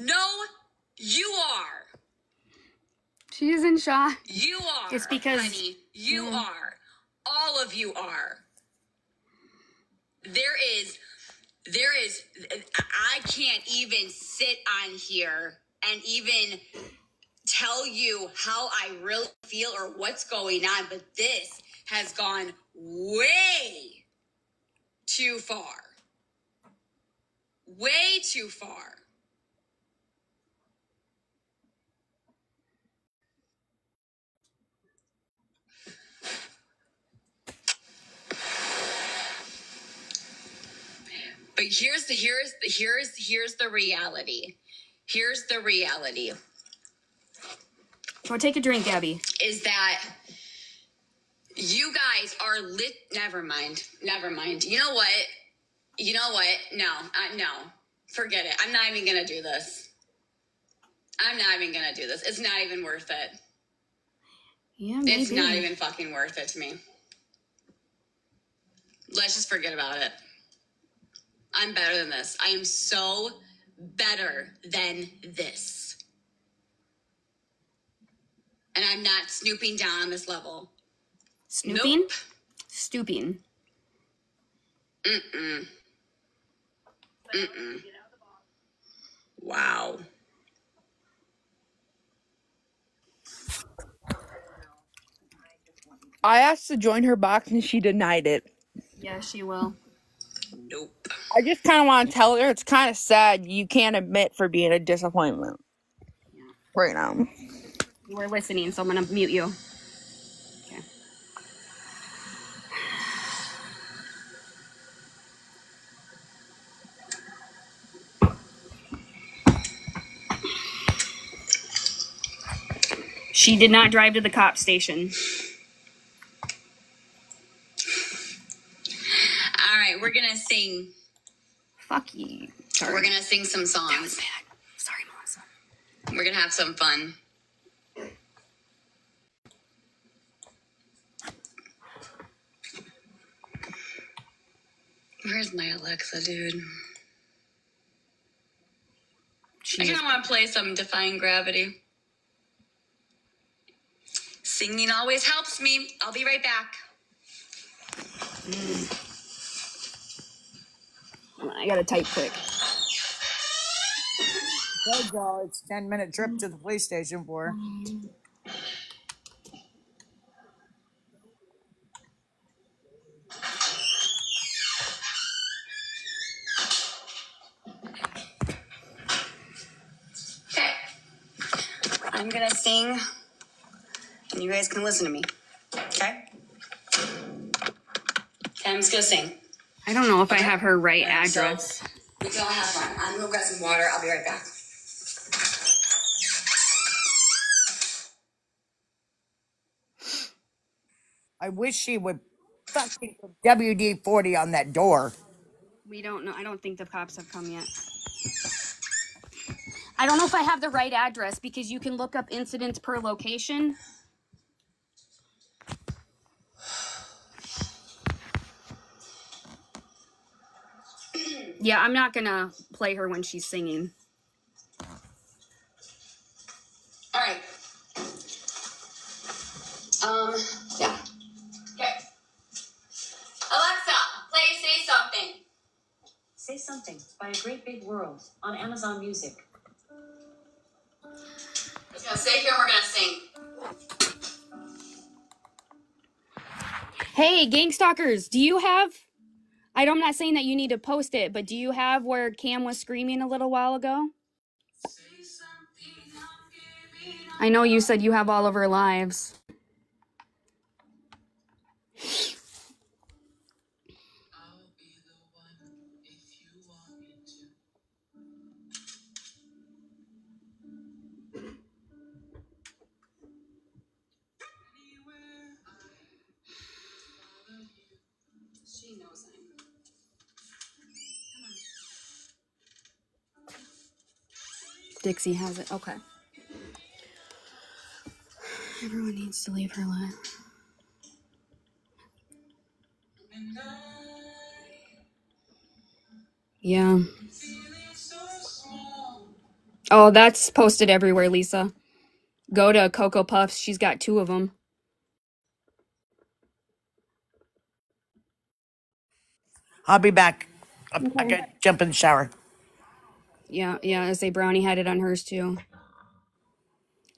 No, you are. She's in shock. You are. It's because- honey, you Yeah. are. All of you are. There is, there is. I can't even sit on here and even tell you how I really feel or what's going on, but this has gone way too far. Way too far. But here's the here's the here's here's the reality. Here's the reality Take a drink, Gabi. is that you guys are lit. Never mind. Never mind. You know what? You know what? No, no. Forget it. I'm not even gonna do this. I'm not even gonna do this. It's not even worth it. Yeah, maybe. It's not even fucking worth it to me. Let's just forget about it. I'm better than this. I am so better than this. And I'm not snooping down on this level. Snooping? Nope. Stooping. Mm-mm. Mm-mm. Wow. I asked to join her box and she denied it. Yeah, she will. Nope. I just kind of want to tell her it's kind of sad you can't admit for being a disappointment yeah. right now. You were listening, so I'm going to mute you. Okay. She did not drive to the cop station. All right, we're going to sing. Fuck you. Sorry. We're going to sing some songs. That was bad. Sorry, Melissa. We're going to have some fun. Where's my Alexa, dude? I kind of want to play some Defying Gravity. Singing always helps me. I'll be right back. Mm. I gotta type quick. There you go. It's 10 minute trip to the police station for mm. Sing, and you guys can listen to me. Okay? Okay, I'm just gonna sing. I don't know if I have her right address. We can all have fun. I'm gonna grab some water. I'll be right back. I wish she would fucking put WD 40 on that door. We don't know. I don't think the cops have come yet. I don't know if I have the right address because you can look up incidents per location. Yeah, I'm not gonna play her when she's singing. All right. Um, yeah. Okay. Alexa, play Say Something. Say Something by A Great Big World on Amazon Music. It's here and we're gonna sing. Hey, gang stalkers, do you have? I don't, I'm not saying that you need to post it, but do you have where Cam was screaming a little while ago? I know you said you have all of her lives. Dixie has it. Okay. Everyone needs to leave her life. Yeah. Oh, that's posted everywhere, Lisa. Go to Cocoa Puffs. She's got two of them. I'll be back. I, I gotta jump in the shower. Yeah, yeah. I say Brownie had it on hers too.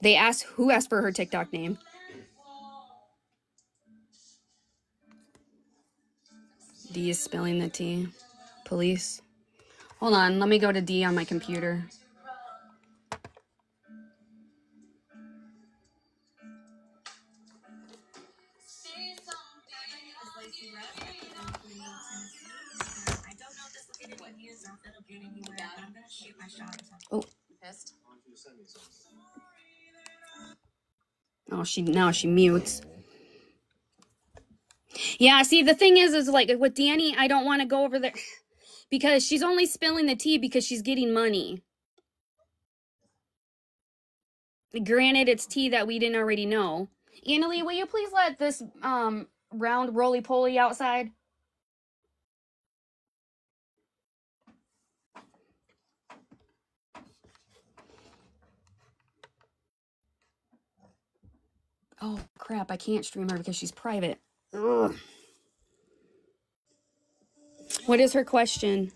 They asked who asked for her TikTok name. D is spilling the tea. Police. Hold on, let me go to D on my computer. Oh. Pissed? Oh, she now she mutes. Yeah, see the thing is is like with Danny, I don't want to go over there because she's only spilling the tea because she's getting money. Granted, it's tea that we didn't already know. Annalie, will you please let this um round roly poly outside? Oh crap, I can't stream her because she's private. Ugh. What is her question?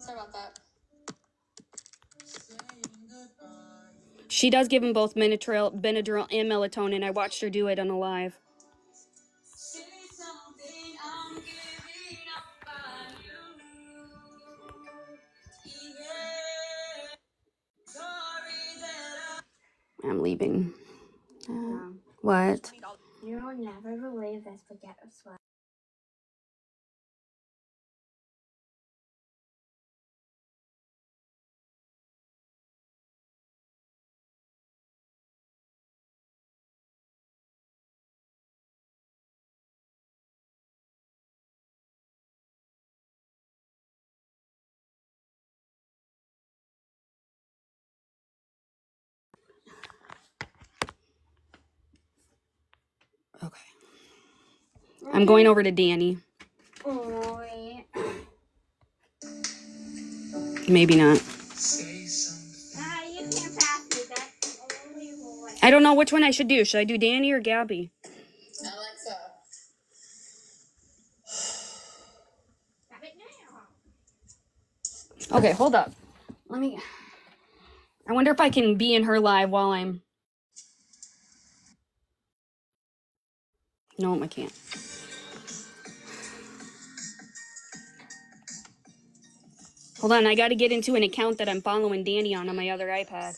Sorry about that. She does give them both Benadryl, Benadryl and melatonin. I watched her do it on a live. I'm leaving. What? You will never believe this, but guess what? I'm going over to Danny. Maybe not. I don't know which one I should do. Should I do Danny or Gabi? Alexa. Okay, hold up. Let me. I wonder if I can be in her live while I'm. No, I can't. Hold on, I gotta get into an account that I'm following Danny on on my other iPad.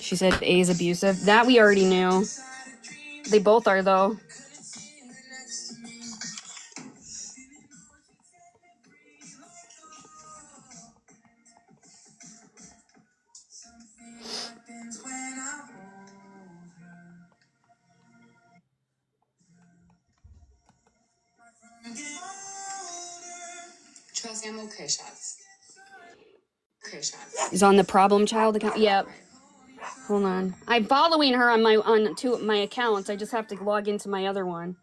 She said A is abusive. That we already knew. They both are, though. Is on the problem child account. Yep. Hold on. I'm following her on my on two of my accounts. I just have to log into my other one.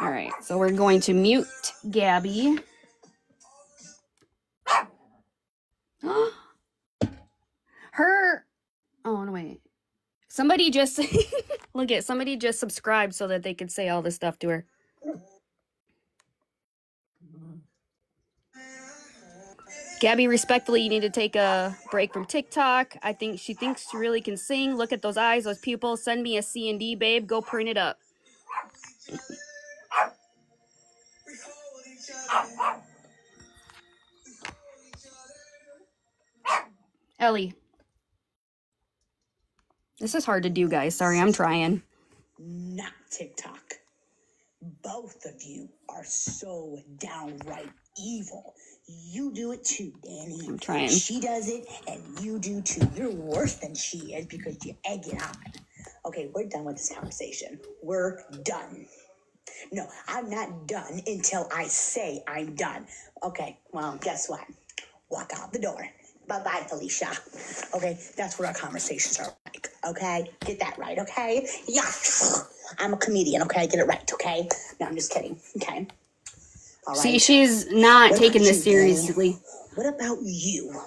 All right. So we're going to mute Gabi. her. Oh no! Wait. Somebody just look at somebody just subscribed so that they could say all this stuff to her. Gabi, respectfully, you need to take a break from TikTok. I think she thinks she really can sing. Look at those eyes, those pupils. Send me a C and D, babe. Go print it up. Ellie, this is hard to do, guys. Sorry, I'm trying. Not TikTok. Both of you are so downright evil. You do it too, Danny. I'm trying. She does it, and you do too. You're worse than she is because you egg it on. Okay, we're done with this conversation. We're done. No, I'm not done until I say I'm done. Okay, well, guess what? Walk out the door. Bye bye, Felicia. Okay, that's what our conversations are like. Okay, get that right. Okay, yeah. I'm a comedian. Okay, get it right. Okay. No, I'm just kidding. Okay. All See, she's not What taking about this you, Danny? seriously. What about you?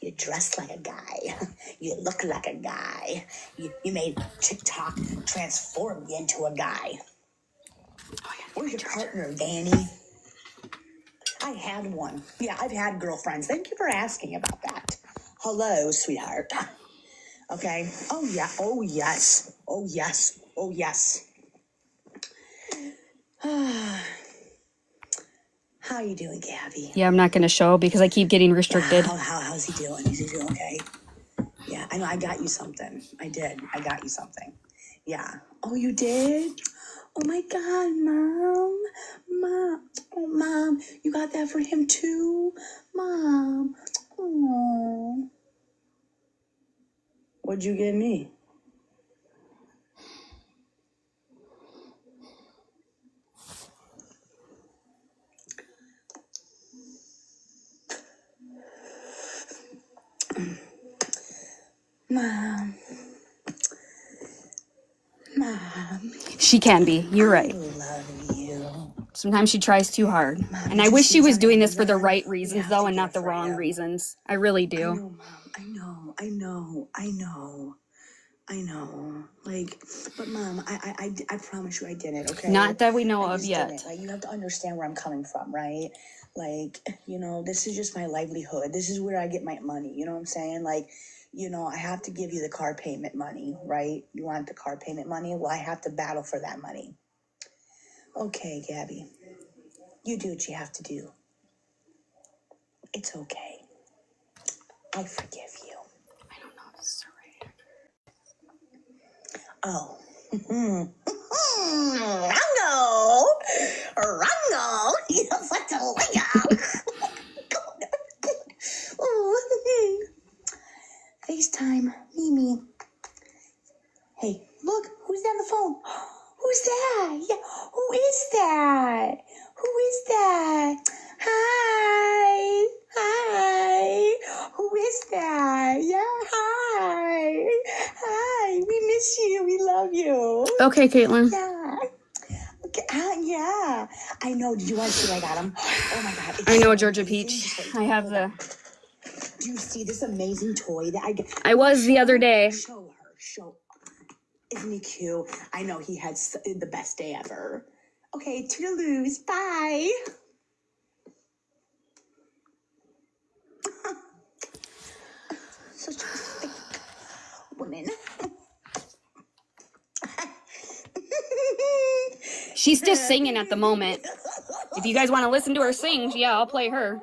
You dress like a guy. You look like a guy. You, you made TikTok transform you into a guy. Oh, Where's your partner, Danny? I had one. Yeah, I've had girlfriends. Thank you for asking about that. Hello, sweetheart. Okay. Oh, yeah. Oh, yes. Oh, yes. Oh, yes. How are you doing, Gabi? Yeah, I'm not going to show because I keep getting restricted. How, how, how's he doing? Is he doing okay? Yeah, I know. I got you something. I did. I got you something. Yeah. Oh, you did? Oh my God, mom, mom, oh mom, you got that for him too, mom. Oh, what'd you get me? Mom, mom, She can be. You're right. love you. Sometimes she tries too hard. And I wish she was doing this for the right reasons, though, and not the wrong reasons. I really do. I know, mom. I know. I know. I know. I know. Like, but mom, I, I, I, I promise you, I did it. Okay. Not that we know I of yet. Like, you have to understand where I'm coming from, right? Like, you know, this is just my livelihood. This is where I get my money. You know what I'm saying? Like, you know, I have to give you the car payment money, right? You want the car payment money? Well, I have to battle for that money. Okay, Gabi. You do what you have to do. It's okay. I forgive you. I don't know if this is Oh. Rango! Rango! You're such a liar! Ooh. FaceTime, Mimi. Hey, look, who's on the phone? Who's that? Yeah, who is that? Who is that? Hi. Hi. Who is that? Yeah, hi. Hi. We miss you. We love you. Okay, Caitlin. Yeah. Okay, uh, yeah. I know. Did you want to see what I got him? Oh my god. It's I know so Georgia. Peach. I have Hold the. You see this amazing toy that I got? I was the other day. Show her. Show. Isn't he cute? I know he had s- the best day ever. Okay, toodaloos. Bye. Such a woman. She's just singing at the moment. If you guys want to listen to her sing, yeah, I'll play her.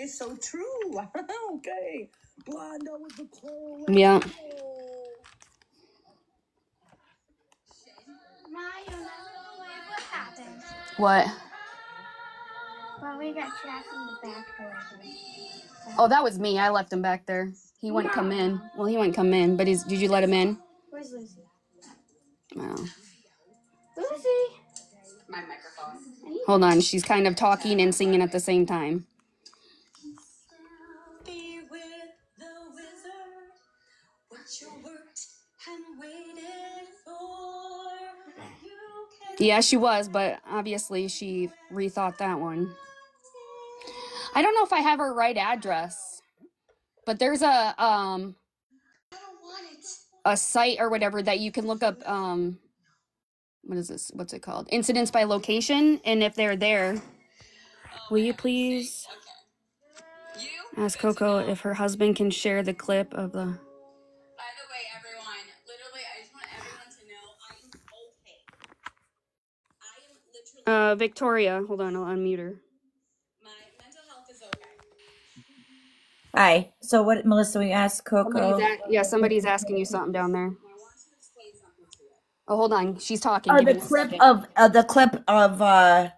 It's so true. okay. Blondo with the cool. Yeah. Mario, what happened? What? Well, we got trapped in the back door. Oh, that was me. I left him back there. He wouldn't come in. Well, he wouldn't come in, but he's. Did you let him in? Where's Lucy? Wow. Lucy! My microphone. Hold on. She's kind of talking and singing at the same time. Yeah, she was, but obviously she rethought that one. I don't know if I have her right address, but there's a um a site or whatever that you can look up um what is this? What's it called? Incidents by location, and if they're there, will you please ask Coco if her husband can share the clip of the uh Victoria. Hold on, I'll unmute her. my mental health is okay. Hi. So what, Melissa? We asked Coco. Somebody's a- yeah, somebody's asking you something down there. Oh, hold on. She's talking. Oh, Give the me a clip second. of uh, the clip of uh,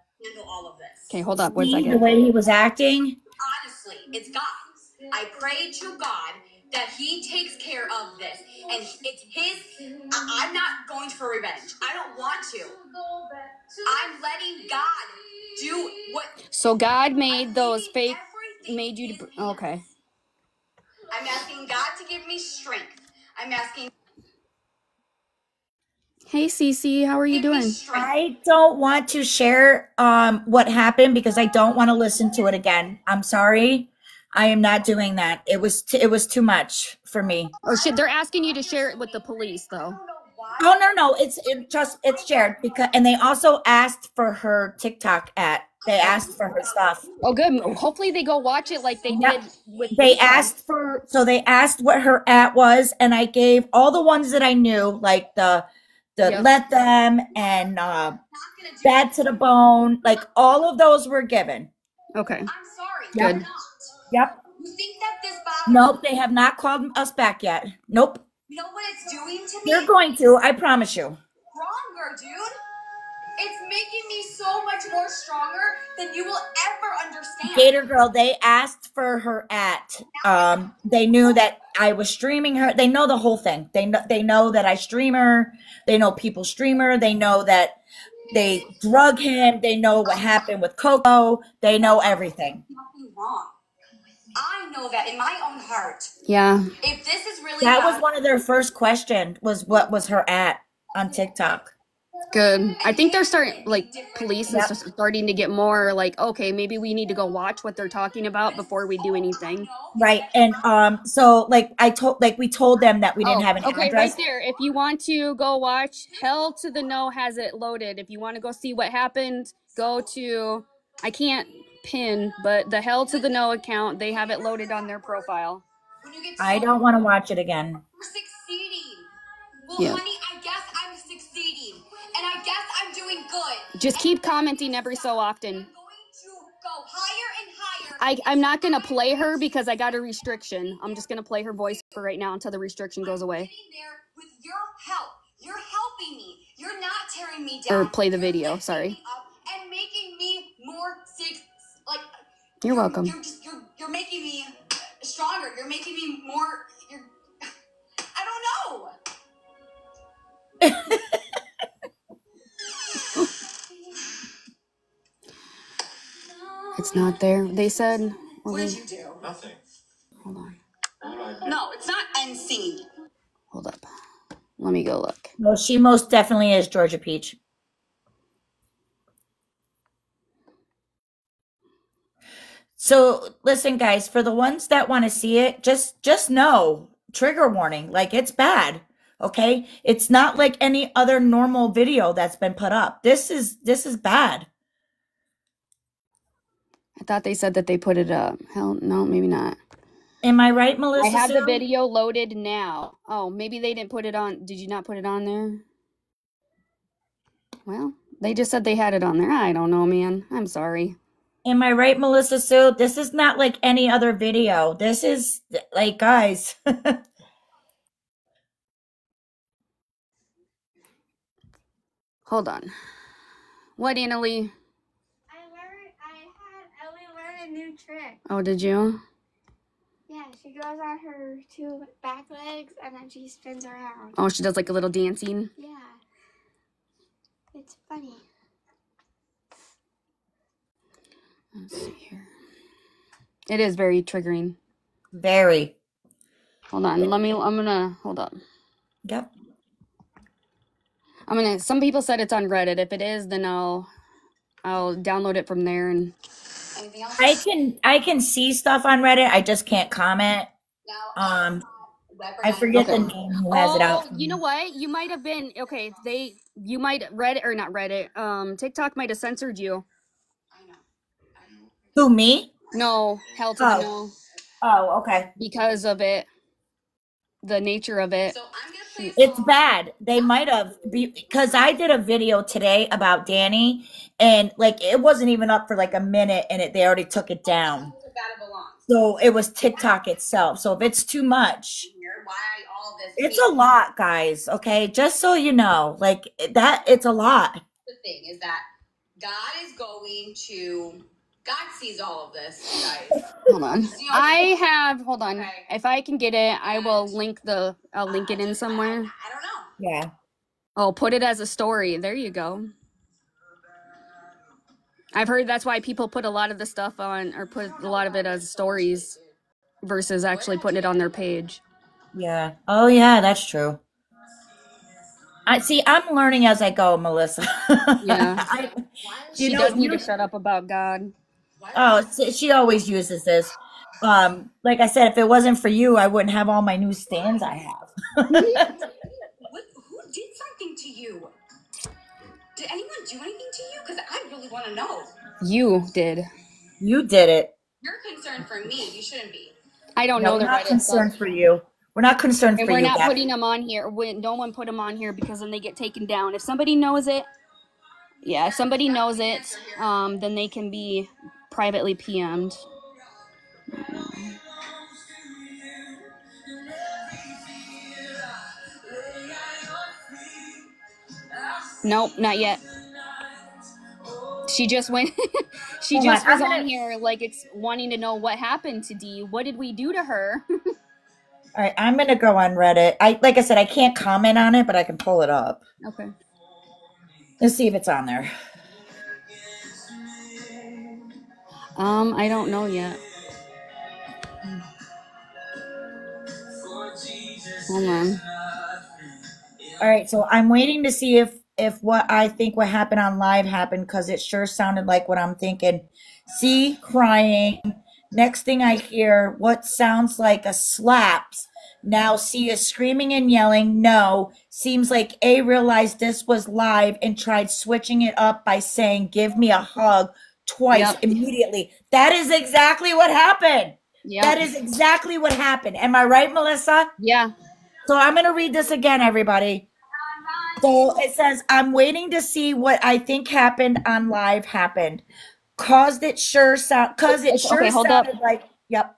all of this. Okay, hold up. One Steve, the second. way he was acting. Honestly, it's God. I pray to God that He takes care of this, and it's His. I- I'm not going for revenge. I don't want to. I'm letting God do what So God made those fake, made you to. Okay. I'm asking God to give me strength. I'm asking Hey, Cece, how are you doing? I don't want to share um what happened because I don't want to listen to it again. I'm sorry. I am not doing that. It was t- it was too much for me. Oh shit! They're asking you to share it with the police, though. Oh no no, it's it just it's shared because and they also asked for her TikTok at. They asked for her stuff. Oh, good. Hopefully, they go watch it like they did with. They asked for so they asked what her at was and I gave all the ones that I knew like the the Yep. let them and uh bad to the bone like all of those were given. Okay. I'm sorry. Good. Yep. You think that this Nope, they have not called us back yet. Nope. You know what it's doing to me? They're going to, I promise you. stronger, dude. It's making me so much more stronger than you will ever understand. Gator Girl, they asked for her at. Um, they knew that I was streaming her. They know the whole thing. They know they know that I stream her. They know people stream her. They know that they drug him. They know what happened with Coco. They know everything. Nothing wrong. I know that in my own heart. Yeah. If this is really That about was one of their first question was what was her at on TikTok. Good. I think they're starting, like, police is Yep. just starting to get more like, okay, maybe we need to go watch what they're talking about before we do anything. Right. And um so like I told like we told them that we didn't Oh, have an okay, address. right there. If you want to go watch, Hell to the No has it loaded. If you want to go see what happened, go to, I can't pin, but the Hell to the No account, they have it loaded on their profile. when you get I don't want to watch it again. We're succeeding. Well, Yeah. honey, I guess I'm succeeding. And I guess I'm doing good. Just keep commenting every so often. I'm going to go higher and higher. I, I'm not going to play her because I got a restriction. I'm just going to play her voice for right now until the restriction goes away. There with help. You're helping me. You're not tearing me down. Or play the video, lifting sorry. You're welcome. you're just you're you're making me stronger. You're making me more. You're. I don't know. It's not there. They said. What well, did you do? Nothing. Hold on. No, it's not unseen. Hold up. Let me go look. No, she most definitely is Georgia Peach. So listen, guys, for the ones that want to see it, just just know trigger warning. Like it's bad. Okay, it's not like any other normal video that's been put up. This is this is bad. I thought they said that they put it up. Hell, no, maybe not. Am I right, Melissa? I have the video loaded now. Oh, maybe they didn't put it on. Did you not put it on there? Well, they just said they had it on there. I don't know, man. I'm sorry. Am I right, Melissa Sue? This is not like any other video. This is like, guys. Hold on. What, Annalie? I learned. I had Ellie learn a new trick. Oh, did you? Yeah, she goes on her two back legs and then she spins around. Oh, she does like a little dancing. Yeah. It's funny. Let's see here. It is very triggering. Very. Hold on. Let me. I'm gonna hold up. Yep. I'm gonna. Some people said it's on Reddit. If it is, then I'll I'll download it from there and. Anything else? I can I can see stuff on Reddit. I just can't comment. Um, I forget the name who has it out. Oh, you know what? You might have been okay. They you might Reddit or not Reddit. Um, TikTok might have censored you. Who me? No, hell to the Oh. no Oh, okay. because of it, the nature of it. It's bad. They might have because I did a video today about Danny, and like it wasn't even up for like a minute, and it they already took it down. So it was TikTok itself. So if it's too much, Why all this? it's a lot, guys. Okay, just so you know, like that, it's a lot. The thing is that God is going to. God sees all of this, guys. Hold on. I have. Hold on. If I can get it, I will link the. I'll link it uh, in somewhere. I don't know. Yeah. Oh, put it as a story. There you go. I've heard that's why people put a lot of the stuff on, or put a lot of it as stories, versus actually putting it on their page. Yeah. Oh, yeah, that's true. I see. I'm learning as I go, Melissa. Yeah. I, She you know, does need you- to shut up about God. Oh, she always uses this. Um, like I said, if it wasn't for you, I wouldn't have all my new stands I have. What, who did something to you? Did anyone do anything to you? Because I really want to know. You did. You did it. You're concerned for me. You shouldn't be. I don't No, know we're the not Reddit concerned for you. We're not concerned And for we're you. not Gabi. putting them on here. We, no one put them on here because then they get taken down. If somebody knows it, yeah, if somebody knows it, um, then they can be privately PM'd. Nope, not yet. She just went. she oh on, just was I'm on gonna- here, like it's wanting to know what happened to Dee. What did we do to her? All right, I'm gonna go on Reddit. I like I said, I can't comment on it, but I can pull it up. okay. Let's see if it's on there. Um, I don't know yet. Hold on. All right, so I'm waiting to see if if what I think what happened on live happened because it sure sounded like what I'm thinking. C crying. Next thing I hear, what sounds like a slaps. Now C is screaming and yelling. No, seems like A realized this was live and tried switching it up by saying, "Give me a hug." Twice Yep. immediately. That is exactly what happened. Yep. That is exactly what happened. Am I right, Melissa? Yeah. So I'm going to read this again, everybody. So it says, I'm waiting to see what I think happened on live happened. Caused it sure sound, cause it sure Okay, hold up. like, yep.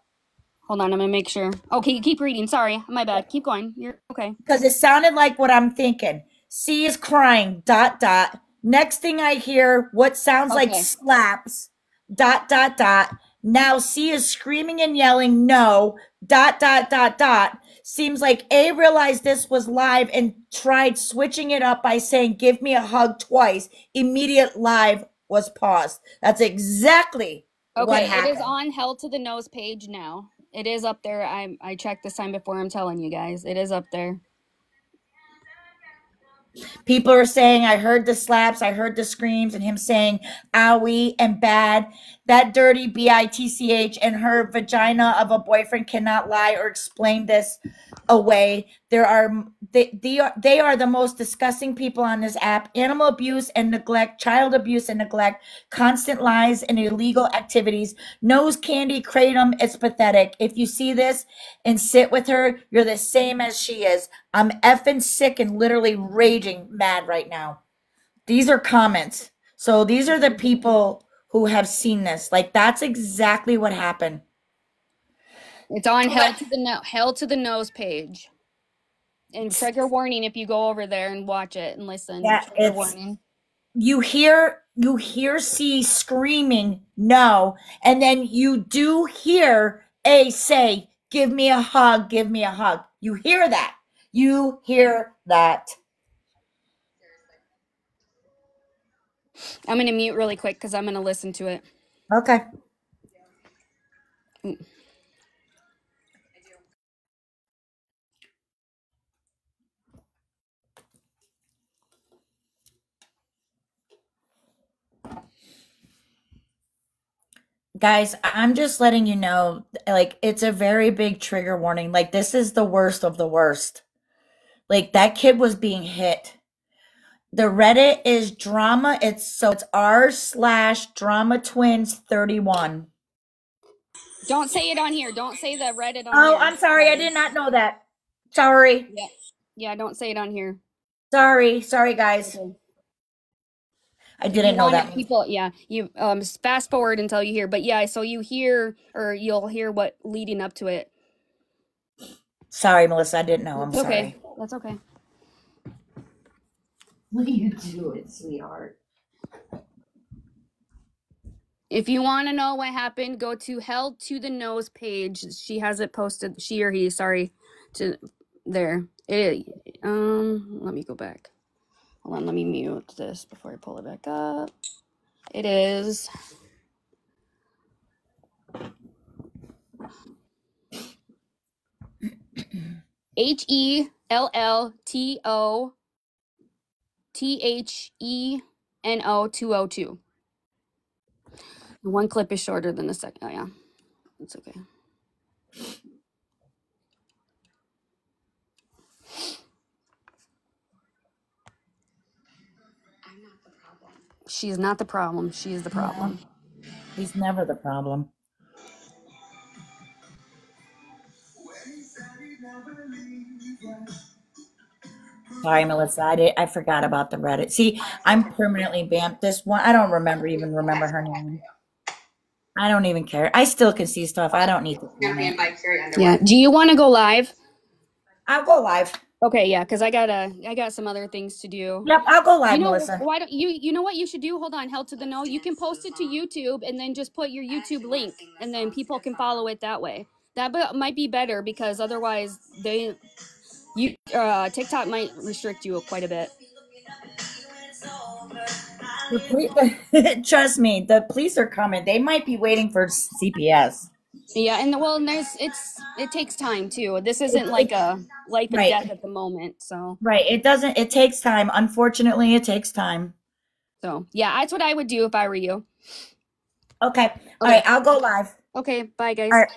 Hold on, I'm gonna make sure. Oh, okay, keep reading. Sorry, my bad. Keep going. You're okay. because it sounded like what I'm thinking. C is crying, dot, dot. Next thing I hear, what sounds like slaps, dot, dot, dot. Now C is screaming and yelling, no, dot, dot, dot, dot. Seems like A realized this was live and tried switching it up by saying, give me a hug twice. Immediate live was paused. That's exactly what Okay, it is on Hell to the No's page now. It is up there. I I checked this time before. I'm telling you guys, it is up there. People are saying, I heard the slaps, I heard the screams, and him saying, owie and bad. That dirty B I T C H and her vagina of a boyfriend cannot lie or explain this away. There are they, they are they are the most disgusting people on this app. Animal abuse and neglect, child abuse and neglect, constant lies and illegal activities. Nose candy kratom. It's pathetic. If you see this and sit with her, you're the same as she is. I'm effing sick and literally raging mad right now. These are comments. So these are the people who have seen this. Like that's exactly what happened. It's on Hell to the no- Hell to the No's page. And trigger warning if you go over there and watch it and listen. Yeah, trigger it's warning. you hear you hear C screaming no, and then you do hear A say, "Give me a hug, give me a hug." You hear that. You hear that. I'm gonna mute really quick because I'm gonna listen to it. Okay. Guys, I'm just letting you know, like, it's a very big trigger warning. Like, this is the worst of the worst. Like, that kid was being hit. The Reddit is drama. It's so it's r slash drama twins 31. Don't say it on here. Don't say the Reddit on Oh, here. I'm sorry. I did not know that. Sorry. Yeah. Yeah, don't say it on here. Sorry. Sorry, guys. I didn't know that. people yeah you um fast forward until you hear but yeah so you hear or you'll hear what leading up to it Sorry, Melissa. I didn't know. I'm It's okay sorry. that's okay What are you doing, sweetheart? if you want to know what happened go to hell to the no's page she has it posted she or he sorry to there it um let me go back hold on let me mute this before i pull it back up it is H E L L T O T H E N O 202. The One clip is shorter than the second. Oh, yeah. It's okay. She's not the problem. She is the problem. He's never the problem. Sorry, Melissa. I did. I forgot about the Reddit. See, I'm permanently banned. This one, I don't remember even remember her name. I don't even care. I still can see stuff. I don't need to. Yeah. Do you want to go live? I'll go live. Okay, yeah, because I gotta, I got some other things to do. Yep, I'll go live, You know, Melissa. why don't you? You know what you should do? Hold on, hell to the no. You can post it to YouTube and then just put your YouTube link, and then people can follow it that way. That be- might be better because otherwise they, you, uh, TikTok might restrict you quite a bit. The Trust me, the police are coming. They might be waiting for CPS. Yeah, and well, and there's it's it takes time too. This isn't like a life and Right. death at the moment. So, Right. It doesn't. It takes time. Unfortunately, it takes time. so yeah, that's what I would do if I were you. Okay. All right. I'll go live. Okay. Bye, guys. All right.